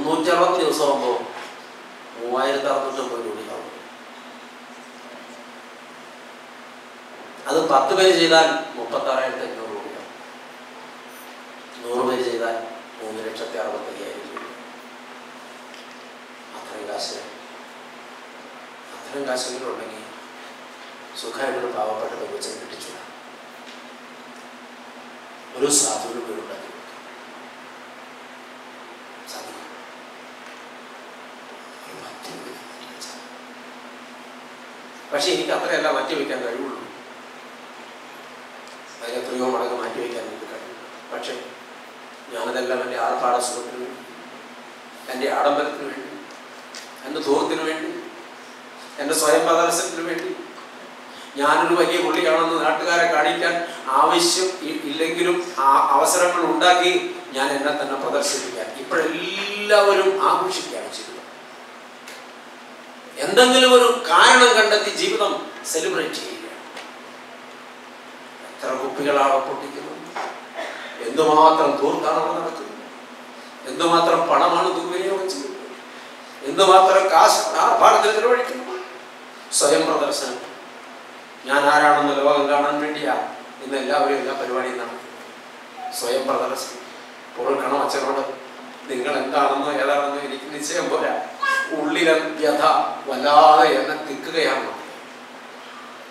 മുന്നൂറ്റി ദിവസം ആകുമ്പോൾ മൂവായിരത്തി അറുന്നൂറ്റമ്പത് രൂപയാവും അത് പത്ത് പേര് ചെയ്താൽ മുപ്പത്താറായിരത്തി അഞ്ഞൂറ് രൂപയാവും നൂറ് പേര് ചെയ്താൽ മൂന്ന് ലക്ഷത്തി അറുപത്തി അയ്യായിരം രൂപ അത്രയും കാശ് അത്രയും കാശെങ്കിലും സുഖമായിട്ടൊരു പാവപ്പെട്ട പെൺകൊച്ചിനെ കിട്ടിച്ചു ഒരു സാധുവിനും വീടുണ്ടാക്കി കൊടുക്കാം. സാധിക്കും ഒരു പത്ത് രൂപ മാറ്റി വെച്ചാൽ. പക്ഷെ എനിക്ക് അത്രയല്ല മാറ്റി വയ്ക്കാൻ കഴിവുള്ളൂ. അതിന് എത്രയോ മടങ്ങ് മാറ്റി വയ്ക്കാൻ എനിക്ക് കഴിയും. പക്ഷേ ഞാനതെല്ലാം എന്റെ ആർഭാട സുഖത്തിന് വേണ്ടി എന്റെ ആഡംബരത്തിന് വേണ്ടി എന്റെ ധൂർത്തിന് വേണ്ടി എന്റെ സ്വയം പ്രദർശനത്തിന് വേണ്ടി ഞാനൊരു വലിയ പുള്ളിയാണെന്ന് നാട്ടുകാരെ കാണിക്കാൻ ആവശ്യം ഇല്ലെങ്കിലും ആ അവസരങ്ങൾ ഉണ്ടാക്കി ഞാൻ എന്നെ തന്നെ പ്രദർശിപ്പിക്കാൻ ഇപ്പോഴെല്ലാവരും ആഘോഷിക്കുക എന്തെങ്കിലും ഒരു കാരണം കണ്ടെത്തി ജീവിതം സെലിബ്രേറ്റ് ചെയ്യുക. എത്ര കുപ്പികളാണ് പൊട്ടിക്കുന്നത്? എന്തുമാത്രം ദൂർത്താണ് അവിടെ നടക്കുന്നത് എന്തുമാത്രം പണമാണ് ദുർവിനിയോഗം ചെയ്യുന്നത് എന്തുമാത്രം കാശ് ആർഭാടത്തിൽ ചെലവഴിക്കുന്നത് സ്വയം പ്രദർശനം. ഞാൻ ആരാണെന്ന് ലോകം കാണാൻ വേണ്ടിയാ ഇന്ന് എല്ലാവരും എല്ലാ പരിപാടിയും നടക്കുന്നത് സ്വയം പ്രദർശനം. പൊറുക്കണം അച്ഛനോട് നിങ്ങൾ എന്താണെന്നോ ഏതാണെന്നോ എനിക്ക് നിശ്ചയം പോരാ. ഉള്ളിലെ വ്യഥ വല്ലാതെ എന്നെ തിക്കുകയാണ്.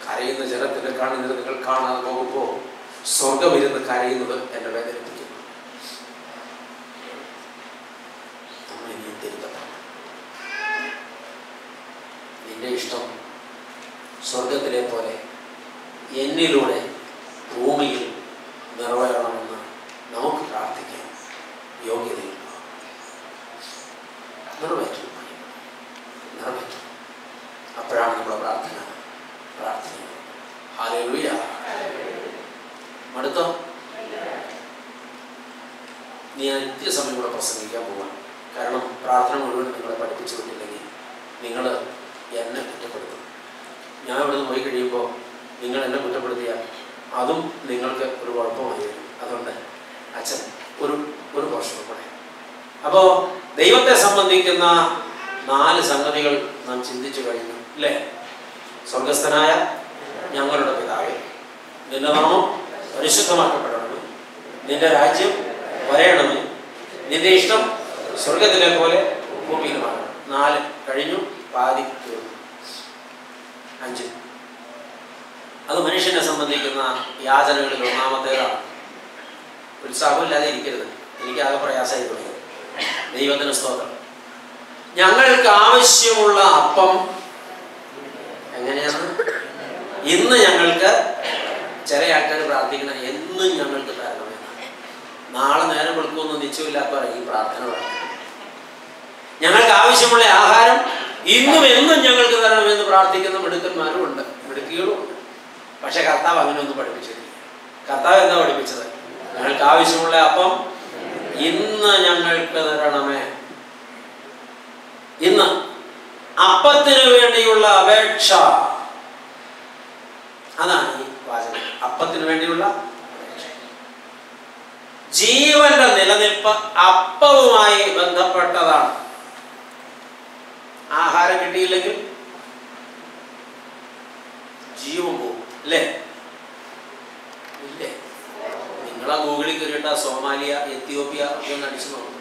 കരയുന്ന ജലത്തിന്റെ കണ്ണിന് നിങ്ങൾ കാണാതെ പോകുമ്പോൾ സ്വർഗമിരുന്ന് കരയുന്നത് എന്നെ വേദനിപ്പിക്കുന്നു. നിന്റെ ഇഷ്ടം സ്വർഗത്തിലെ പോലെ എന്നിലൂടെ ഭൂമിയിൽ നിറവേറണമെന്ന് നമുക്ക് പ്രാർത്ഥിക്കാം യോഗ്യതയുണ്ടോ നിറവേറ്റും അപ്പോഴാണ് നമ്മുടെ പ്രാർത്ഥന. പ്രാർത്ഥന. ഹാലൂയ മടുത്തോ? നീ നിത്യസമയം കൂടെ പ്രസംഗിക്കാൻ പോവാൻ കാരണം പ്രാർത്ഥന മുഴുവൻ നിങ്ങളെ പഠിപ്പിച്ചു വിട്ടില്ലെങ്കിൽ നിങ്ങൾ എന്നെ കുറ്റപ്പെടുത്തും. ഞാൻ ഇവിടുന്ന് പോയി കഴിയുമ്പോൾ നിങ്ങൾ എന്നെ കുറ്റപ്പെടുത്തിയാൽ അതും നിങ്ങൾക്ക് ഒരു കുഴപ്പമായി വരും. അതുകൊണ്ട് അച്ഛൻ ഒരു ഒരു വർഷം കൂടെ. അപ്പോൾ ദൈവത്തെ സംബന്ധിക്കുന്ന നാല് സംഗതികൾ നാം ചിന്തിച്ചു കഴിഞ്ഞു അല്ലേ? സ്വർഗസ്ഥനായ ഞങ്ങളുടെ പിതാവേ നിന്റെ നാമം പരിശുദ്ധമാക്കപ്പെടണമേ. നിന്റെ രാജ്യം വരയണമേ. നിന്റെ ഇഷ്ടം സ്വർഗത്തിലെ പോലെ ഭൂമിയിലുമാണ്. നാല് കഴിഞ്ഞു പാതി തീർന്നു. അഞ്ച്. അത് മനുഷ്യനെ സംബന്ധിക്കുന്ന യാചനകളിൽ ഒന്നാമത്തേതാണ്. ഉത്സാഹമില്ലാതെ ഇരിക്കരുത്. എനിക്ക് ആകെ പ്രയാസമായി തുടങ്ങി. ദൈവത്തിന് സ്തോത്രം. ഞങ്ങൾക്ക് ആവശ്യമുള്ള അപ്പം എങ്ങനെയാണ്? ഇന്ന് ഞങ്ങൾക്ക് ചില ആൾക്കാർ പ്രാർത്ഥിക്കുന്ന എന്നും ഞങ്ങൾക്ക് തരണം നാളെ നേരം കൊടുക്കുമെന്ന് നിശ്ചയമില്ലാത്തവർ ഈ പ്രാർത്ഥന ഞങ്ങൾക്ക് ആവശ്യമുള്ള ആഹാരം ഇന്നും എന്നും ഞങ്ങൾക്ക് തരണമെന്ന് പ്രാർത്ഥിക്കുന്ന മിടുക്കന്മാരും ഉണ്ട്. മിടുക്കികളും ഉണ്ട്. പക്ഷെ കർത്താവ് അങ്ങനെ ഒന്നും പഠിപ്പിച്ചിട്ടില്ല. കർത്താവ് എന്താ പഠിപ്പിച്ചത്? ഞങ്ങൾക്ക് ആവശ്യമുള്ള അപ്പം ഇന്ന് ഞങ്ങൾക്ക് തരണമേ. ഇന്ന് അപ്പത്തിന് വേണ്ടിയുള്ള അപേക്ഷ. അതാണ് ഈ വാചകം. അപ്പത്തിനു വേണ്ടിയുള്ള ജീവന്റെ നിലനിൽപ്പ് അപ്പവുമായി ബന്ധപ്പെട്ടതാണ്. ആഹാരം കിട്ടിയില്ലെങ്കിൽ ജീവൻ പോകും അല്ലേ? ഇല്ലേ? നിങ്ങളാ ഗൂഗിളിൽ കയറിയിട്ട സോമാലിയ എത്യോപ്യ ഒക്കെ ഒന്ന് അടിച്ചു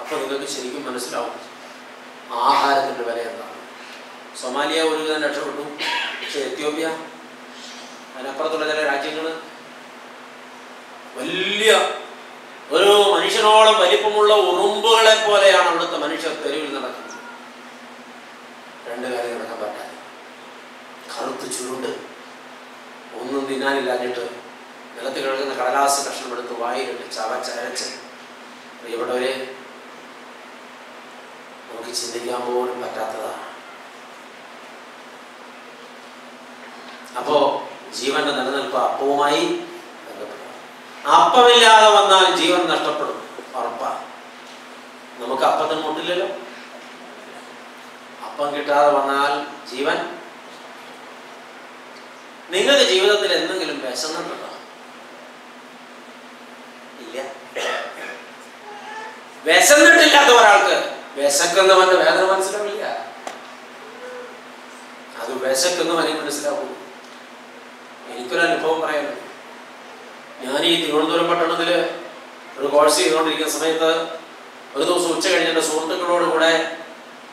അപ്പൊ നിങ്ങൾക്ക് ശരിക്കും മനസ്സിലാവും. ആഹാരത്തിന്റെ വില എന്താണ്? സൊമാലിയ ഒരു വിധം രക്ഷപ്പെട്ടു. പക്ഷെ എത്യോപ്യ? അതിനപ്പുറത്തുള്ള ചില രാജ്യങ്ങൾ വലിയ ഒരു മനുഷ്യനോളം വലിപ്പമുള്ള ഉറുമ്പുകളെ പോലെയാണ് അവിടുത്തെ മനുഷ്യർ തെരുവിൽ നടക്കുന്നത്. രണ്ട് കാര്യം നടക്കാൻ പറ്റാതെ. കറുത്ത് ചുരുണ്ട്. ഒന്നും തിന്നാനില്ലാഞ്ഞിട്ട് നിലത്ത് കിടക്കുന്ന കടലാസ് കഷ്ണമെടുത്ത് വായിലിട്ട് ചവച്ചരച്ച് പ്രിയപ്പെട്ടവരെ നമുക്ക് ചിന്തിക്കാൻ പോലും പറ്റാത്തതാണ് അപ്പോ ജീവന്റെ നിലനിൽപ്പ് അപ്പവുമായി അപ്പമില്ലാതെ വന്നാൽ ജീവൻ നഷ്ടപ്പെടും. ഉറപ്പാണ് നമുക്ക് അപ്പത്തിന് മുട്ടില്ലല്ലോ അപ്പം കിട്ടാതെ വന്നാൽ ജീവൻ നിങ്ങളുടെ ജീവിതത്തിൽ എന്തെങ്കിലും വിശന്നിട്ടുണ്ടോ ഇല്ല. വിശന്നിട്ടില്ലാത്ത ഒരാൾക്ക് വിശക്കുന്നവന്റെ വേദന മനസ്സിലാവില്ല. അത് വിശക്കുന്നവനെ മനസ്സിലാവും. എനിക്കൊരു അനുഭവം പറയാനുണ്ട്. ഞാൻ ഈ തിരുവനന്തപുരം പട്ടണത്തിൽ ഒരു കോഴ്സ് ചെയ്തുകൊണ്ടിരിക്കുന്ന സമയത്ത് ഒരു ദിവസം ഉച്ച കഴിഞ്ഞ് എന്റെ സുഹൃത്തുക്കളോട് കൂടെ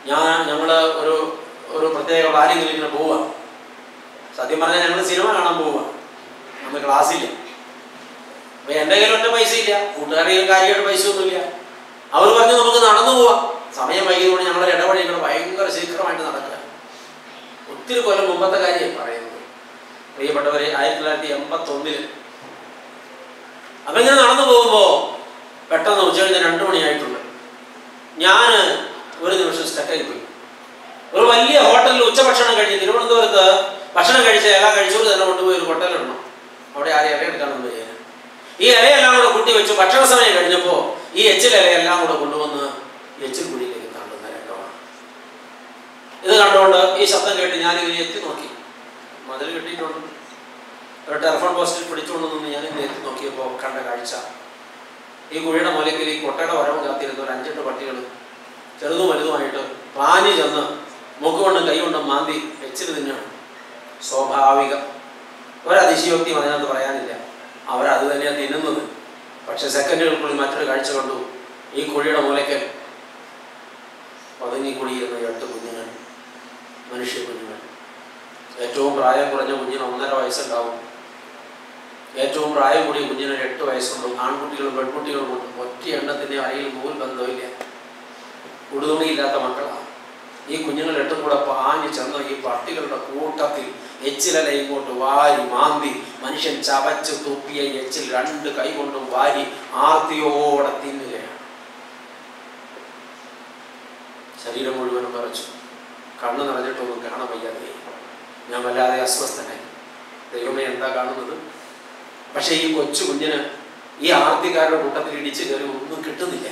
ഞാൻ ഞങ്ങൾ ഒരു ഒരു പ്രത്യേക ബാല്യത്തിൽ ഇങ്ങനെ പോവുക സത്യം പറഞ്ഞാൽ ഞങ്ങൾ സിനിമ കാണാൻ പോവുക അന്ന് ക്ലാസ്സില്ല. അപ്പൊ എന്റെ കയ്യിൽ പൈസ ഇല്ല കൂട്ടുകാരുടെ കാര്യമായിട്ട് പൈസ ഒന്നുമില്ല അവർ പറഞ്ഞു നമുക്ക് നടന്നു പോവാം. സമയം വൈകിയതുകൊണ്ട് ഞങ്ങളുടെ ഇടപഴകികൾ ഭയങ്കര ശീഘ്രമായിട്ട് നടക്കുക. ഒത്തിരി കൊല്ലം മുമ്പത്തെ കാര്യം പറയുന്നത്. പ്രിയപ്പെട്ടവരെ ആയിരത്തി തൊള്ളായിരത്തി എൺപത്തി ഒന്നിൽ അപ്പൊ ഇങ്ങനെ നടന്നു പോകുമ്പോ പെട്ടെന്ന് ഉച്ച കഴിഞ്ഞ് രണ്ടു മണിയായിട്ടുണ്ട്. ഞാൻ ഒരു നിമിഷം സ്റ്റക്കായി പോയി. ഒരു വലിയ ഹോട്ടലിൽ ഉച്ചഭക്ഷണം കഴിഞ്ഞ് തിരുവനന്തപുരത്ത് ഭക്ഷണം കഴിച്ച ഇല കഴിച്ചോട് തന്നെ കൊണ്ടുപോയി ഒരു ഹോട്ടലിടണം അവിടെ ആരെയും ഇല എടുക്കാനൊന്നും വയ്യ ഈ ഇലയെല്ലാം കൂടെ കൂട്ടി വെച്ച് ഭക്ഷണ സമയം കഴിഞ്ഞപ്പോൾ ഈ എച്ചിൽ ഇലയെല്ലാം കൂടെ കൊണ്ടുവന്ന് എച്ചിൽ കുഴിയിലേക്ക് തള്ളുന്ന രംഗമാണ്. ഇത് കണ്ടുകൊണ്ട് ഈ ശബ്ദം കേട്ട് ഞാനിങ്ങനെ എത്തി നോക്കി. മതിൽ കെട്ടിയിട്ടുണ്ട്. ഒരു ടെലഫോൺ പോസ്റ്റിൽ പിടിച്ചുകൊണ്ട് നിന്ന് ഞാനിങ്ങനെ എത്തി നോക്കിയപ്പോൾ കണ്ട കാഴ്ച. ഈ കുഴിയുടെ മൂലയ്ക്കിൽ ഈ കൊട്ടയുടെ വരവ് കാത്തിരുന്ന ഒരു അഞ്ചെട്ട് പട്ടികൾ ചെറുതും വലുതുമായിട്ട് പാഞ്ഞു ചെന്ന് മൂക്കുകൊണ്ടും കൈകൊണ്ടും മാന്തി വെച്ചിൽ തിന്നാണ് സ്വാഭാവികം. ഒരതിശയോക്തിയും അതിനകത്ത് പറയാനില്ല. അവരത് തന്നെയാണ് തിന്നുന്നത്. പക്ഷെ സെക്കൻഡുകൾക്കുള്ളിൽ മറ്റൊരു കാഴ്ച കണ്ടു. ഈ കുഴിയുടെ മൂലയ്ക്കൽ പതുങ്ങിക്കുടിയിരുന്ന എട്ട് കുഞ്ഞുങ്ങൾ മനുഷ്യ കുഞ്ഞുങ്ങൾ. ഏറ്റവും പ്രായം കുറഞ്ഞ കുഞ്ഞിന് ഒന്നര വയസ്സുണ്ടാവും. ഏറ്റവും പ്രായം കൂടിയ കുഞ്ഞിന് എട്ട് വയസ്സുണ്ട് ആൺകുട്ടികളും പെൺകുട്ടികളും ഉണ്ട് ഒറ്റ എണ്ണത്തിന്റെ അരയിൽ നൂൽ ബന്ധമില്ല. ഉടുതുണിയില്ലാത്ത മക്കളാണ് ഈ കുഞ്ഞുങ്ങൾ എട്ടും കൂടെ പാഞ്ഞു ചെന്ന ഈ പട്ടികളുടെ കൂട്ടത്തിൽ എച്ചിലല ഇങ്ങോട്ട് വാരി മാന്തി മനുഷ്യൻ ചവച്ച് തുപ്പിയ എച്ചിൽ രണ്ട് കൈ കൊണ്ടും വാരി ആർത്തിയോടെ തിന്നുകയാണ്. ശരീരം മുഴുവനും വരച്ചു കണ്ണ് നിറഞ്ഞിട്ടൊന്നും കാണാൻ വയ്യാതെ. ഞാൻ വല്ലാതെ അസ്വസ്ഥനായി. ദൈവമേ എന്താ കാണുന്നത്? പക്ഷേ ഈ കൊച്ചു കുഞ്ഞിന് ഈ ആർത്തിക്കാരുടെ കൂട്ടത്തിൽ ഇടിച്ച് കയറി ഒന്നും കിട്ടുന്നില്ല.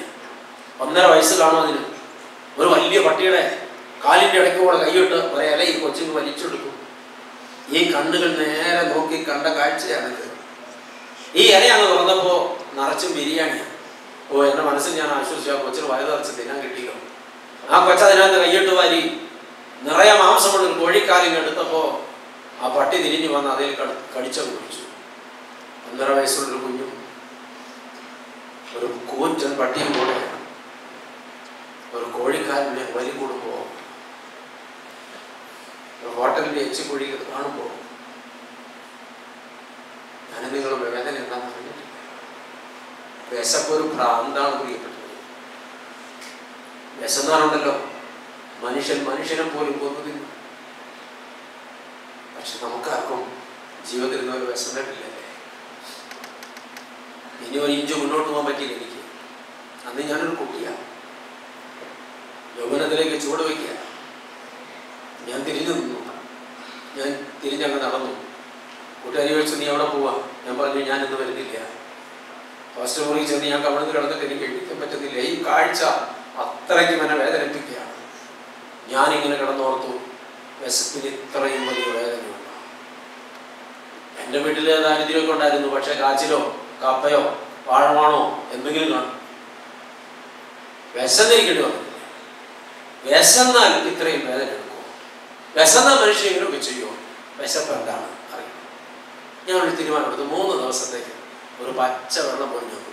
ഒന്നര വയസ്സ് കാണും അതിന്? ഒരു വലിയ പട്ടിയുടെ കാലിന്റെ ഇടയ്ക്ക് കൂടെ കൈയിട്ട് പറയാല ഈ കൊച്ചിന് വലിച്ചെടുക്കും. ഈ കണ്ണുകൾ നേരെ നോക്കി കണ്ട കാഴ്ചയാണ് ഈ ഇല അങ്ങ് തുറന്നപ്പോ നിറച്ചും ബിരിയാണിയാണ് ഓ എന്റെ മനസ്സിൽ ഞാൻ ആശ്വസിച്ചു. ആ കൊച്ചിന് വയറ് തിന്നാൻ കിട്ടിയോ ആ കൊച്ചതിനകത്ത് കയ്യിട്ട് വാരി നിറയെ മാംസമുള്ള ഒരു കോഴിക്കാലിങ് എടുത്തപ്പോ ആ പട്ടി തിരിഞ്ഞു വന്ന് അതിൽ കടി- കുടിച്ചു. പിടിച്ചു ഒന്നര വയസ്സുള്ള കുഞ്ഞും. ഒരു കൂറ്റൻ പട്ടിയും കൂടെ ഒരു കോഴിക്കാരന്റെ വലി കൂടുമ്പോ ഒരു ഹോട്ടലിന്റെ എച്ചി കുഴി കാണുമ്പോ ഞാൻ നിങ്ങൾ വേദന എന്താണെന്ന് അറിഞ്ഞിട്ടില്ല. വിശപ്പൊരു ഭ്രാന്താണ് പ്രിയപ്പെട്ടത് വിശന്നാണുണ്ടല്ലോ മനുഷ്യൻ മനുഷ്യനെ പോലും കൊന്നുതിന്നു പക്ഷെ നമുക്കാർക്കും ജീവിതത്തിൽ നിന്ന് ഒരു വിശന്നിട്ടില്ലല്ലേ ഇനി ഒരു ഇഞ്ച് മുന്നോട്ട് പോകാൻ പറ്റിയില്ല എനിക്ക്. അന്ന് ഞാനൊരു കുട്ടിയാണ് യൗവനത്തിലേക്ക് ചുവട് വയ്ക്കുക. ഞാൻ തിരിഞ്ഞു നിന്നു. ഞാൻ തിരിഞ്ഞങ്ങ് നടന്നു. കൂട്ടുകാരി വെച്ച് നീ അവിടെ പോവാ? ഞാൻ പറഞ്ഞു ഞാൻ ഇന്ന് വരുന്നില്ല. ഫസ്റ്റ് മുറിയിൽ ചെന്ന് ഞാൻ കവിടുന്ന് കിടന്നിട്ട് എനിക്ക് എഴുതിക്കാൻ പറ്റുന്നില്ല. ഈ കാഴ്ച അത്രയ്ക്കും എന്നെ വേദനിപ്പിക്കുകയാണ്. ഞാനിങ്ങനെ കിടന്നോർത്തു വിശപ്പിന് ഇത്രയും വലിയ വേദനയുണ്ട്. എന്റെ വീട്ടിൽ ദാരിദ്ര്യമൊക്കെ ഉണ്ടായിരുന്നു പക്ഷേ കാച്ചിലോ കപ്പയോ വാഴമാണോ എന്തെങ്കിലും കാണും. വിശന്നിരിക്കേണ്ടി വന്നിട്ടില്ല വിശന്നാൽ ഇത്രയും വേദന എടുക്കുമോ വിശന്ന മനുഷ്യൻ ചെയ്യുമോ? വിശപ്പ് എന്താണ് അറിയാം ഞാനൊരു തീരുമാനമെടുത്തു മൂന്ന് ദിവസത്തേക്ക് ഒരു പച്ച വെള്ളം കുടിക്കില്ല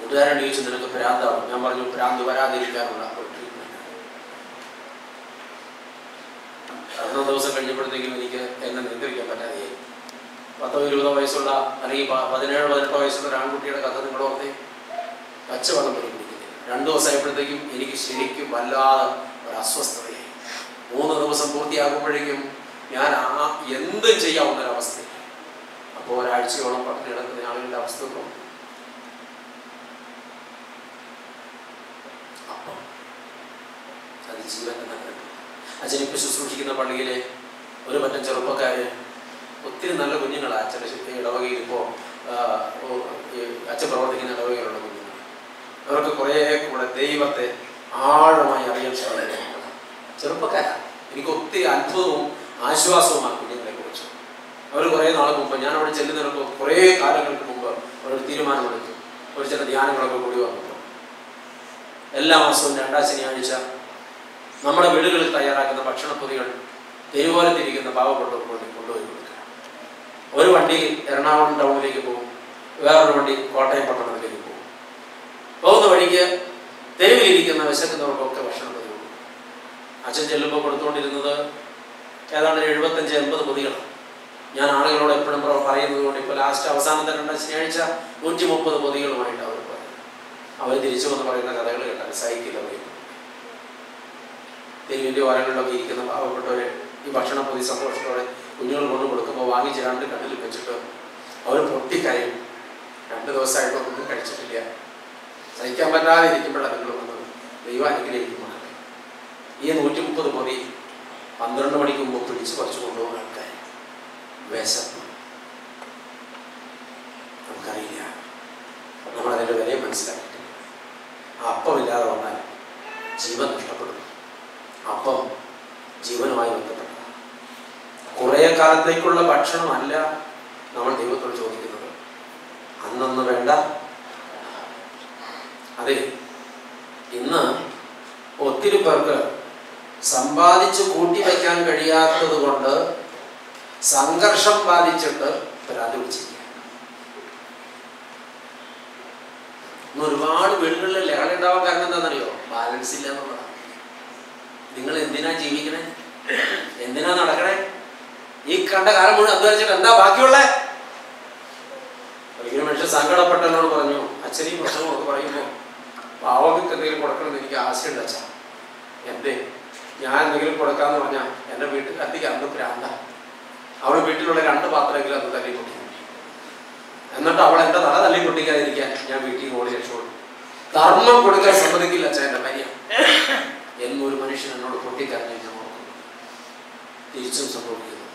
കൂട്ടുകാരൻ ചോദിച്ചു നിനക്ക് ഭ്രാന്താവും. ഞാൻ പറഞ്ഞു ഭ്രാന്ത് വരാതിരിക്കാനുള്ള ഒരു അന്നോ ദിവസം കഴിഞ്ഞപ്പോഴത്തേക്കും എനിക്ക് എന്നെ നിയന്ത്രിക്കാൻ പറ്റാതെയായി. പത്തോ ഇരുപതോ വയസ്സുള്ള അല്ലെങ്കിൽ പതിനേഴോ പതിനെട്ടോ വയസ്സുള്ള ആൺകുട്ടിയുടെ കഥ നിങ്ങൾ ഓർത്തേ? പച്ചവെള്ളം പോലും രണ്ടു ദിവസമായപ്പോഴത്തേക്കും എനിക്ക് ശരിക്കും വല്ലാതെ ഒരു അസ്വസ്ഥതയായി. മൂന്ന് ദിവസം പൂർത്തിയാകുമ്പോഴേക്കും ഞാൻ ആ എന്തും ചെയ്യാവുന്ന ഒരവസ്ഥ അപ്പോൾ ഒരാഴ്ചയോളം പട്ടിണി കിടക്കുന്ന ആളുകളുടെ അവസ്ഥ നോക്കും അപ്പം അച്ഛൻ ഇപ്പം ശുശ്രൂഷിക്കുന്ന പള്ളിയിലെ ഒരു പറ്റം ചെറുപ്പക്കാര് ഒത്തിരി നല്ല കുഞ്ഞുങ്ങളാണ് അച്ഛന്റെ ഇടവകയിൽ ഇപ്പോൾ അച്ഛൻ പ്രവർത്തിക്കുന്ന ഇടവകയിലുള്ള കുഞ്ഞുങ്ങൾ അവർക്ക് കുറേ കൂടെ ദൈവത്തെ ആഴമായി അറിയാൻ സാധിക്കും ചെറുപ്പക്കാരാണ് എനിക്ക് ഒത്തിരി അത്ഭുതവും ആശ്വാസവുമാണ് കുഞ്ഞുങ്ങളെ കുറിച്ച്. അവർ കുറേ നാൾ മുമ്പ് ഞാൻ അവിടെ ചെല്ലുന്നവർക്ക് കുറേ കാലങ്ങൾക്ക് മുമ്പ് അവരൊരു തീരുമാനമെടുത്തു ഒരു ചില ധ്യാനങ്ങളൊക്കെ കൂടി വന്നു. എല്ലാ മാസവും രണ്ടാം ശനിയാഴ്ച നമ്മുടെ വീടുകളിൽ തയ്യാറാക്കുന്ന ഭക്ഷണപ്പൊതികൾ തെരുവോരത്തിരിക്കുന്ന പാവപ്പെട്ടവർക്ക് കൊണ്ടുപോയി കൊടുക്കുക. ഒരു വണ്ടി എറണാകുളം ടൗണിലേക്ക് പോകും വേറൊരു വണ്ടി കോട്ടയം പട്ടണത്തിലേക്ക് പോകും. പോകുന്ന വഴിക്ക് തെരുവിലിരിക്കുന്ന വിശക്കുന്നവർക്കൊക്കെ ഭക്ഷണപ്പൊതി കൊടുക്കും അച്ഛൻ ചെല്ലുമ്പോൾ കൊടുത്തുകൊണ്ടിരുന്നത് ഏതാണ്ട് എഴുപത്തഞ്ച് എൺപത് പൊതികളാണ്. ഞാൻ ആളുകളോട് എപ്പോഴും പറയുന്നത് കൊണ്ട് ഇപ്പോൾ ലാസ്റ്റ് അവസാനത്തെ രണ്ടാം ശനിയാഴ്ച നൂറ്റി മുപ്പത് പൊതികളുമായിട്ട് അവർ പോയത് അവർ തിരിച്ചു വന്ന് പറയുന്ന കഥകൾ കേട്ടാൽ സൈക്കിൾ അറിയും തെരുവിന്റെ ഓരങ്ങളിലൊക്കെ ഇരിക്കുന്ന പാവപ്പെട്ടവരെ ഈ ഭക്ഷണ പൊതി സന്തോഷത്തോടെ കുഞ്ഞുങ്ങൾ കൊണ്ട് കൊടുക്കുമ്പോൾ വാങ്ങിച്ച് രണ്ട് കണ്ണിൽ വെച്ചിട്ട് അവർ പൊട്ടിക്കരയും. രണ്ട് ദിവസമായിട്ടൊന്നും കഴിച്ചിട്ടില്ല. സഹിക്കാൻ പറ്റാതെ ഇരിക്കുമ്പോഴാണ് നിങ്ങൾ വന്നത്. ദൈവം അനുഗ്രഹിക്കുമ്പോൾ ഈ നൂറ്റി മുപ്പത് പൊതി പന്ത്രണ്ട് മണിക്ക് മുമ്പ് പിടിച്ച് കുറച്ച് കൊണ്ടുപോകുന്ന ആൾക്കാർ വിശപ്പ്. നമുക്കറിയില്ല. നമ്മളതിന്റെ വിലയെ മനസ്സിലാക്കിയിട്ടില്ല. അപ്പമില്ലാതെ വന്നാൽ ജീവൻ നഷ്ടപ്പെടും. അപ്പം ജീവനുമായി ബന്ധപ്പെട്ടതാണ് കുറേ കാലത്തേക്കുള്ള ഭക്ഷണമല്ല നമ്മൾ ദൈവത്തോട് ചോദിക്കുന്നത്. അന്നന്ന് വേണ്ട. അതെ ഇന്ന് ഒത്തിരി പേർക്ക് സമ്പാദിച്ചു കൂട്ടി വയ്ക്കാൻ കഴിയാത്തത് കൊണ്ട് സംഘർഷം ബാധിച്ചിട്ട് പരാതി പിടിച്ചിരിക്കുക ഇന്ന് ഒരുപാട് വീടുകളിൽ ലഹള ഉണ്ടാവാൻ കാരണം എന്താണെന്നറിയോ? ബാലൻസ് ഇല്ല എന്നുള്ളതാണ് നിങ്ങൾ എന്തിനാ ജീവിക്കണേ? എന്തിനാ നടക്കണേ? ഈ കണ്ട കാലം മുഴുവൻ അധ്വാനിച്ചിട്ട് എന്താ ബാക്കിയുള്ളേ? ഒരിക്കലും മനുഷ്യൻ സങ്കടപ്പെട്ടെന്നോട് പറഞ്ഞു. അച്ഛനെയും പ്രശ്നങ്ങളൊക്കെ പറയുമ്പോൾ പാവങ്ങൾക്ക് എന്തെങ്കിലും കൊടുക്കണമെന്ന് എനിക്ക് ആശയുണ്ട് അച്ഛാ. എന്തേ? ഞാൻ എന്തെങ്കിലും കൊടുക്കാന്ന് പറഞ്ഞാൽ വീട്ടിൽ വീട്ടുകാരത്തേക്ക് അന്ന് പ്രാന്ത. അവൾ വീട്ടിലുള്ള രണ്ട് പാത്രമെങ്കിലും അന്ന് തല്ലി പൊട്ടി. എന്നിട്ട് അവൾ എന്റെ തല തല്ലി പൊട്ടിക്കാതിരിക്കാൻ ഞാൻ വീട്ടിൽ ഓടി രക്ഷപ്പെടും. ധർമ്മം കൊടുക്കാൻ സമ്മതിക്കില്ല അച്ഛൻ എന്റെ ഭാര്യ. എന്നൊരു മനുഷ്യൻ എന്നോട് പൊട്ടിക്കരഞ്ഞു ഞാൻ ഓർക്കുന്നു തിരിച്ചും സംഭവിക്കുന്നു.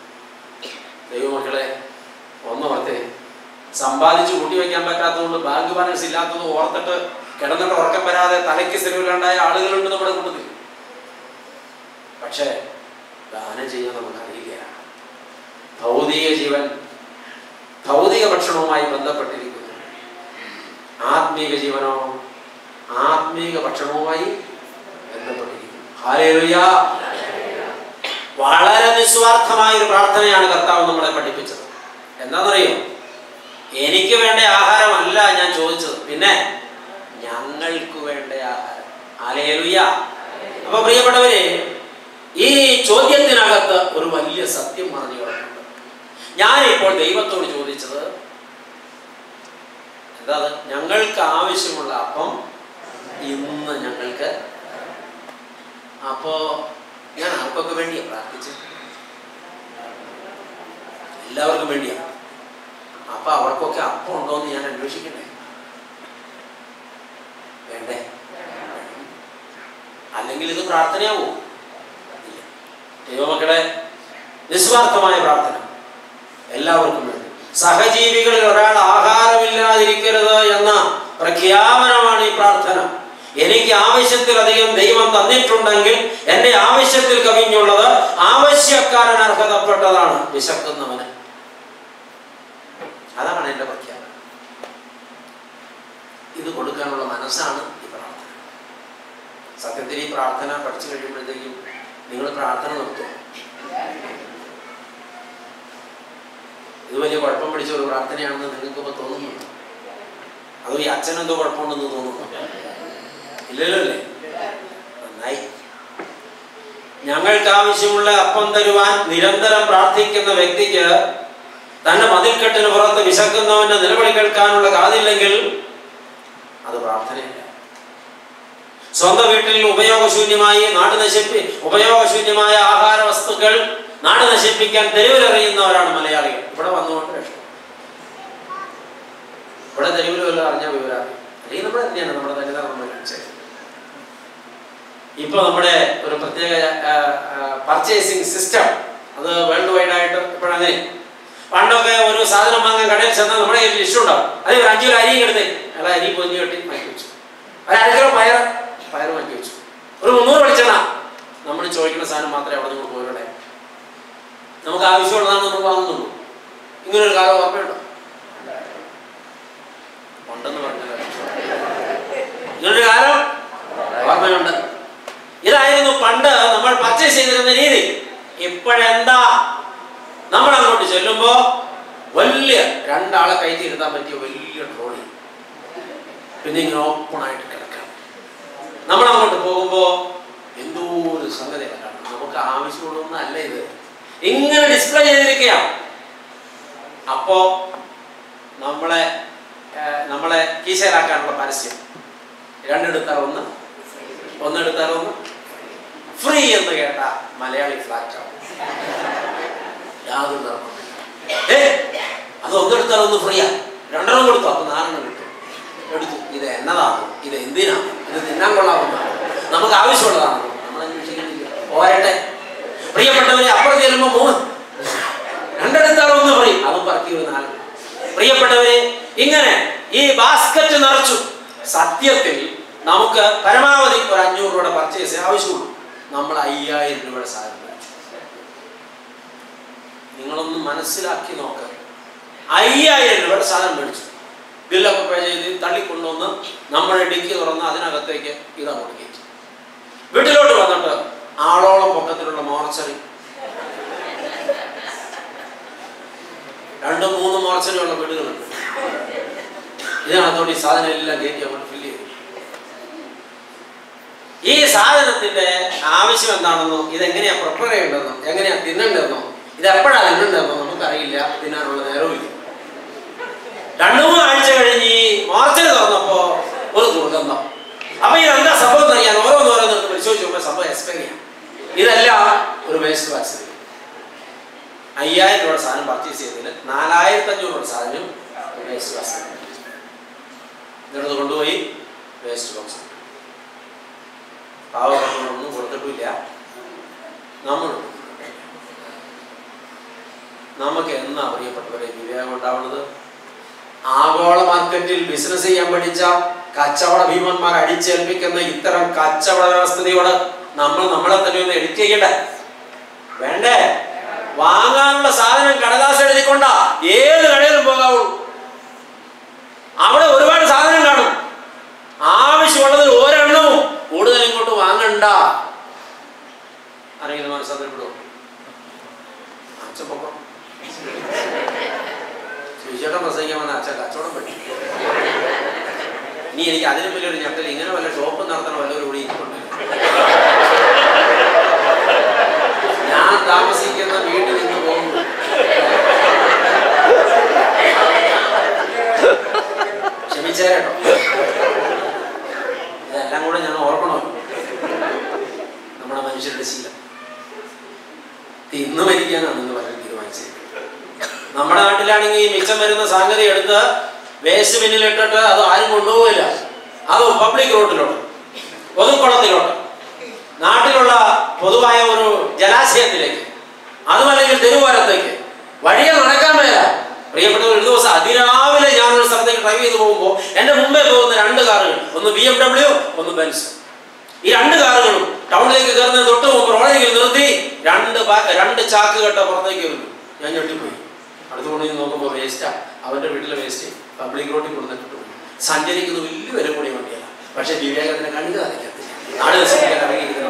ദൈവമക്കളെ ഒന്നോർത്തെ സമ്പാദിച്ച് കൂട്ടി വയ്ക്കാൻ പറ്റാത്തതുകൊണ്ട് ബാങ്ക് ബാലൻസ് ഇല്ലാത്തത് ഓർത്തിട്ട് കിടന്നിട്ട് ഉറക്കം വരാതെ തലയ്ക്ക് സ്ഥിരമില്ലാണ്ടായ ആളുകളുണ്ട് നമ്മുടെ കൂട്ടത്തിൽ. പക്ഷേ ദാനം ചെയ്യാൻ നമുക്കറിയില്ല ഭൗതിക ജീവൻ ഭൗതിക ഭക്ഷണവുമായി ബന്ധപ്പെട്ടിരിക്കുന്നു. ആത്മീക ജീവനോ ആത്മീക ഭക്ഷണവുമായി വളരെ നിസ്വാർത്ഥമായ ഒരു പ്രാർത്ഥനയാണ് കർത്താവ് നമ്മളെ പഠിപ്പിച്ചത്. എന്താണെന്നറിയോ? എനിക്ക് വേണ്ട ആഹാരമല്ല ഞാൻ ചോദിച്ചത്. പിന്നെ ഞങ്ങൾക്ക് വേണ്ട ആഹാരം. അപ്പൊ പ്രിയപ്പെട്ടവരെ ഈ ചോദ്യത്തിനകത്ത് ഒരു വലിയ സത്യം പറഞ്ഞു ഞാൻ ഇപ്പോൾ ദൈവത്തോട് ചോദിച്ചത് എന്താ ഞങ്ങൾക്ക് ആവശ്യമുള്ള അപ്പം ഇന്ന് ഞങ്ങൾക്ക് അപ്പോ ഞാൻ ആർക്കൊക്കെ വേണ്ടിയാ പ്രാർത്ഥിച്ചത് എല്ലാവർക്കും വേണ്ടിയാ. അപ്പൊ അവർക്കൊക്കെ അപ്പം ഉണ്ടോ എന്ന് ഞാൻ അന്വേഷിക്കണ്ടേ വേണ്ടേ? അല്ലെങ്കിൽ ഇത് പ്രാർത്ഥനയാവോ. ദൈവമക്കളെ നിസ്വാർത്ഥമായ പ്രാർത്ഥന. എല്ലാവർക്കും വേണ്ടി. സഹജീവികളിൽ ഒരാൾ ആഹാരമില്ലാതിരിക്കരുത് എന്ന പ്രഖ്യാപനമാണ് ഈ പ്രാർത്ഥന. എനിക്ക് ആവശ്യത്തിലധികം ദൈവം തന്നിട്ടുണ്ടെങ്കിൽ എന്റെ ആവശ്യത്തിൽ കവിഞ്ഞുള്ളത് ആവശ്യക്കാരൻ അർഹതപ്പെട്ടതാണ് വിശക്കുന്നവന്. അതാണ് എന്റെ പ്രഖ്യാപനം. ഇത് കൊടുക്കാനുള്ള മനസ്സാണ് ഈ പ്രാർത്ഥന. സത്യത്തിൽ ഈ പ്രാർത്ഥന പഠിച്ചു കഴിയുമ്പോഴത്തേക്കും നിങ്ങൾ പ്രാർത്ഥന നിർത്തുക ഇത് വലിയ കുഴപ്പം പിടിച്ച ഒരു പ്രാർത്ഥനയാണെന്ന് നിങ്ങൾക്ക് ഇപ്പോൾ അതൊരു അച്ഛനെന്തോ കുഴപ്പമുണ്ടെന്ന് തോന്നുന്നു ഇല്ലല്ലോ? അല്ലേ നന്നായി. ഞങ്ങൾക്ക് ആവശ്യമുള്ള അപ്പം തരുവാൻ നിരന്തരം പ്രാർത്ഥിക്കുന്ന വ്യക്തിക്ക് തന്റെ മതിൽക്കെട്ടിന് പുറത്ത് വിശക്കുന്നവന്റെ നിലവിളി കേൾക്കാനുള്ള കാതില്ലെങ്കിൽ അത് പ്രാർത്ഥനയില്ല. സ്വന്തം വീട്ടിൽ ഉപയോഗശൂന്യമായി നാട് നശിപ്പി ഉപയോഗശൂന്യമായ ആഹാര വസ്തുക്കൾ നാട് നശിപ്പിക്കാൻ തെരുവിലെറിയുന്നവരാണ് മലയാളികൾ. ഇവിടെ വന്നുകൊണ്ട് ഇവിടെ തെരുവിലും അറിഞ്ഞ വിവരം. അല്ലെങ്കിൽ നമ്മൾ തന്നെയാണ് നമ്മുടെ തന്നെ നമ്മൾ ഇപ്പൊ നമ്മുടെ ഒരു പ്രത്യേക പർച്ചേസിങ് സിസ്റ്റം അത് വേൾഡ് വൈഡ് ആയിട്ട് ഇപ്പോഴങ്ങനെ പണ്ടൊക്കെ ഒരു സാധനം വാങ്ങാൻ കടയിൽ ചെന്നാൽ നമ്മുടെ കയ്യിൽ ലിസ്റ്റ് ഉണ്ടാവും. അതിൽ ഒരു അഞ്ചു അരി എടുത്ത് അയാൾ അരി പൊഞ്ഞു കെട്ടി മാറ്റി വെച്ചു. ഒരു അര കിലോ പയർ പയർ മാറ്റി വെച്ചു. ഒരു മുന്നൂറ് വെളിച്ചെണ്ണ. നമ്മൾ ചോദിക്കുന്ന സാധനം മാത്രമേ അവിടെ നിന്ന് പോരുടെ നമുക്ക് ആവശ്യമുള്ളതാണ് നമ്മൾ വാങ്ങുന്നുള്ളൂ. ഇങ്ങനൊരു കാലം ഓർമ്മയുണ്ടോ ഉണ്ടെന്ന് പറഞ്ഞത് ഇങ്ങനൊരു കാലം. ഓർമ്മയുണ്ട്. ഇതായിരുന്നു പണ്ട് നമ്മൾ പർച്ചേസ് ചെയ്തിരുന്ന രീതി. ഇപ്പോഴെന്താ? നമ്മൾ അങ്ങോട്ട് ചെല്ലുമ്പോ വലിയ രണ്ടാളെ കയറ്റി ഇരുത്താൻ പറ്റിയ വലിയ ട്രോളി പിന്നെ ഇങ്ങനെ ഓപ്പൺ ആയിട്ട് കിടക്കാം. നമ്മൾ അങ്ങോട്ട് പോകുമ്പോ എന്തോ ഒരു സംഗതി കാണാം നമുക്ക് ആവശ്യമുള്ളൊന്നും അല്ല ഇത്. ഇങ്ങനെ ഡിസ്പ്ലേ ചെയ്തിരിക്കുക അപ്പോ നമ്മളെ നമ്മളെ കീശയിലാക്കാനുള്ള പരസ്യം. രണ്ടെടുത്താൽ ഒന്ന് ഒന്നെടുത്താൽ ഒന്ന് ഫ്രീ എന്ന് കേട്ട മലയാളി ഫ്ലാറ്റ് ആവും. യാതൊരു ധർമ്മമില്ല ഏ അത് ഒന്നെടുത്താൽ ഒന്ന് ഫ്രീയാ രണ്ടെണ്ണം കൊടുത്തു അപ്പൊ നാലെണ്ണം കിട്ടും. എടുത്തു. ഇത് എന്നതാണ് ഇത് എന്തിനാണ്? ഇത് തിന്നാൻ കൊള്ളാവുന്നതാണ്. നമുക്ക് ആവശ്യമുള്ളതാണ്. നമ്മൾ അന്വേഷിക്കുന്നില്ല പോരട്ടെ. പ്രിയപ്പെട്ടവരെ അപ്പുറം ചെല്ലുമ്പോൾ മൂന്ന്. രണ്ടെടുത്താൽ ഒന്ന് ഫ്രീ അതും പറക്കി നാല്. പ്രിയപ്പെട്ടവരെ ഇങ്ങനെ ഈ ബാസ്ക്കറ്റ് നിറച്ചു. സത്യത്തിൽ നമുക്ക് പരമാവധി ഒരു അഞ്ഞൂറ് രൂപയുടെ പർച്ചേസ് ആവശ്യമുള്ളൂ. നമ്മൾ അയ്യായിരം രൂപയുടെ സാധനം നിങ്ങളൊന്ന് മനസ്സിലാക്കി നോക്കുക അയ്യായിരം രൂപയുടെ സാധനം മേടിച്ചു. ബില്ലൊക്കെ പേ ചെയ്ത് തള്ളിക്കൊണ്ടുവന്ന് നമ്മുടെ ഡിക്കി തുറന്ന് അതിനകത്തേക്ക് ഇതാ കൊടുക്കുകയും വീട്ടിലോട്ട് വന്നിട്ട് ആളോളം പൊക്കത്തിലുള്ള മോർച്ചറി. രണ്ടും മൂന്നും മോർച്ചറിയുള്ള വീടുകളുണ്ട്. ഇതിനകത്തോട്ട് ഈ സാധനം എല്ലാം കയറ്റി അങ്ങോട്ട് ഫില്ല് ചെയ്തു. ഈ സാധനത്തിന്റെ ആവശ്യം എന്താണെന്നോ ഇതെങ്ങനെയാ പ്രിപ്പയർ ചെയ്യേണ്ടതെന്നോ എങ്ങനെയാ തിന്നേണ്ടതെന്നോ ഇത് എപ്പോഴാ തിന്നേണ്ടതെന്നോ നമുക്കറിയില്ല. തിന്നാനുള്ള നേരവും രണ്ടു മൂന്ന് ആഴ്ച കഴിഞ്ഞ് ഈ മോർച്ചറി തുറന്നപ്പോ ഒരു ദുർഗന്ധം അപ്പൊ ഇത് എന്താ സംഭവം അറിയാൻ ഓരോന്നോരോന്ന് പരിശോധിച്ച് നോക്കുമ്പോൾ സംഭവം എക്സ്പെയർ ചെയ്യാം. ഇതെല്ലാം ഒരു വേസ്റ്റ് വാക്സിൻ അയ്യായിരം രൂപയുടെ സാധനം പർച്ചേസ് ചെയ്തതിൽ നാലായിരത്തി അഞ്ഞൂറ് രൂപയുടെ സാധനം വേസ്റ്റ് ബാക്സ് ഇതെടുത്ത് കൊണ്ടുപോയി വേസ്റ്റ് ബോക്സ് പാവങ്ങളൊന്നും കൊടുത്തിട്ടില്ല. നമ്മൾ നമുക്ക് എന്നാ പ്രിയപ്പെട്ടവരെ വിവേകം ഉണ്ടാവുന്നത്? ആഗോള മാർക്കറ്റിൽ ബിസിനസ് ചെയ്യാൻ പഠിച്ച കച്ചവട ഭീമന്മാർ അടിച്ചേൽപ്പിക്കുന്ന ഇത്തരം കച്ചവട വ്യവസ്ഥയോട് നമ്മൾ നമ്മളെ തന്നെ ഒന്ന് എഡിറ്റ് ചെയ്യണ്ടേ വേണ്ടേ? വാങ്ങാനുള്ള സാധനം കടലാസ് എഴുതിക്കൊണ്ട ഏത് കടയിലും പോകാവുള്ളൂ അവിടെ ഒരുപാട് സാധനം കാണും ആവശ്യമുള്ളതിൽ ഒരെണ്ണവും കൂടുതൽ വാങ്ങണ്ട ആരെങ്കിലും മനസ്സിലാക്കപ്പെടുമോ അച്ഛൻ ചേട്ടൻ പ്രസംഗിക്കാൻ വന്ന അച്ഛൻ കച്ചവടം പറ്റി ഇനി എനിക്ക് അതിനും വലിയൊരു ഞെട്ടൽ ഇങ്ങനെ വല്ല ഷോപ്പ് നടത്തണം വല്ലവരും കൂടി ഞാൻ താമസിക്കുന്ന വീട്ടിൽ നിന്ന് പോകുന്നു ക്ഷമിച്ചേരട്ടോ. ഇതെല്ലാം കൂടെ ഞാൻ ഓർക്കണമല്ലോ. നമ്മുടെ മനുഷ്യരുടെ ശീലം. തിന്നു മരിക്കാനാണ് എന്ന് പലരും തീരുമാനിച്ചത്. നമ്മുടെ നാട്ടിലാണെങ്കിൽ മിച്ചം വരുന്ന സംഗതി എടുത്ത് വേസ്റ്റ് ബിന്നിലിട്ടിട്ട് അത് ആരും കൊണ്ടുപോകില്ല അത് പബ്ലിക് റോഡിലോട്ട് പൊതുക്കുളത്തിലോട്ട്. നാട്ടിലുള്ള പൊതുവായ ഒരു ജലാശയത്തിലേക്ക്. അതുമല്ലെങ്കിൽ തെരുവോരത്തേക്ക്. വഴിയെ നടക്കാൻ മേല. പ്രിയപ്പെട്ടവർ ഒരു ദിവസം അതിരാവിലെ ഞാനൊരു സ്ഥലത്തേക്ക് ഡ്രൈവ് ചെയ്ത് പോകുമ്പോൾ എന്റെ മുമ്പേ പോകുന്ന രണ്ട് കാറുകൾ ഒന്ന് ബി എം ഡബ്ല്യു ഒന്ന് ബെൻസ് ഈ രണ്ട് കാറുകളും ടൗണിലേക്ക് കയറുന്നതിന് തൊട്ട് മുമ്പ് നിർത്തി രണ്ട് രണ്ട് ചാക്ക് കെട്ട പുറത്തേക്ക് വരുന്നു ഞാൻ ഞെട്ടിപ്പോയി. അടുത്ത് കൊണ്ടുപോയി നോക്കുമ്പോൾ വേസ്റ്റാ അവന്റെ വീട്ടിലെ വേസ്റ്റ് പബ്ലിക് റോഡിൽ കൊടുത്തിട്ട് സഞ്ചരിക്കുന്ന വലിയ വില കൂടിയ വണ്ടിയല്ല പക്ഷെ വിവേകത്തിന് കണ്ണു കാണിക്കത്തില്ല നാട് ദിവസം ഇറങ്ങിയിരിക്കുന്ന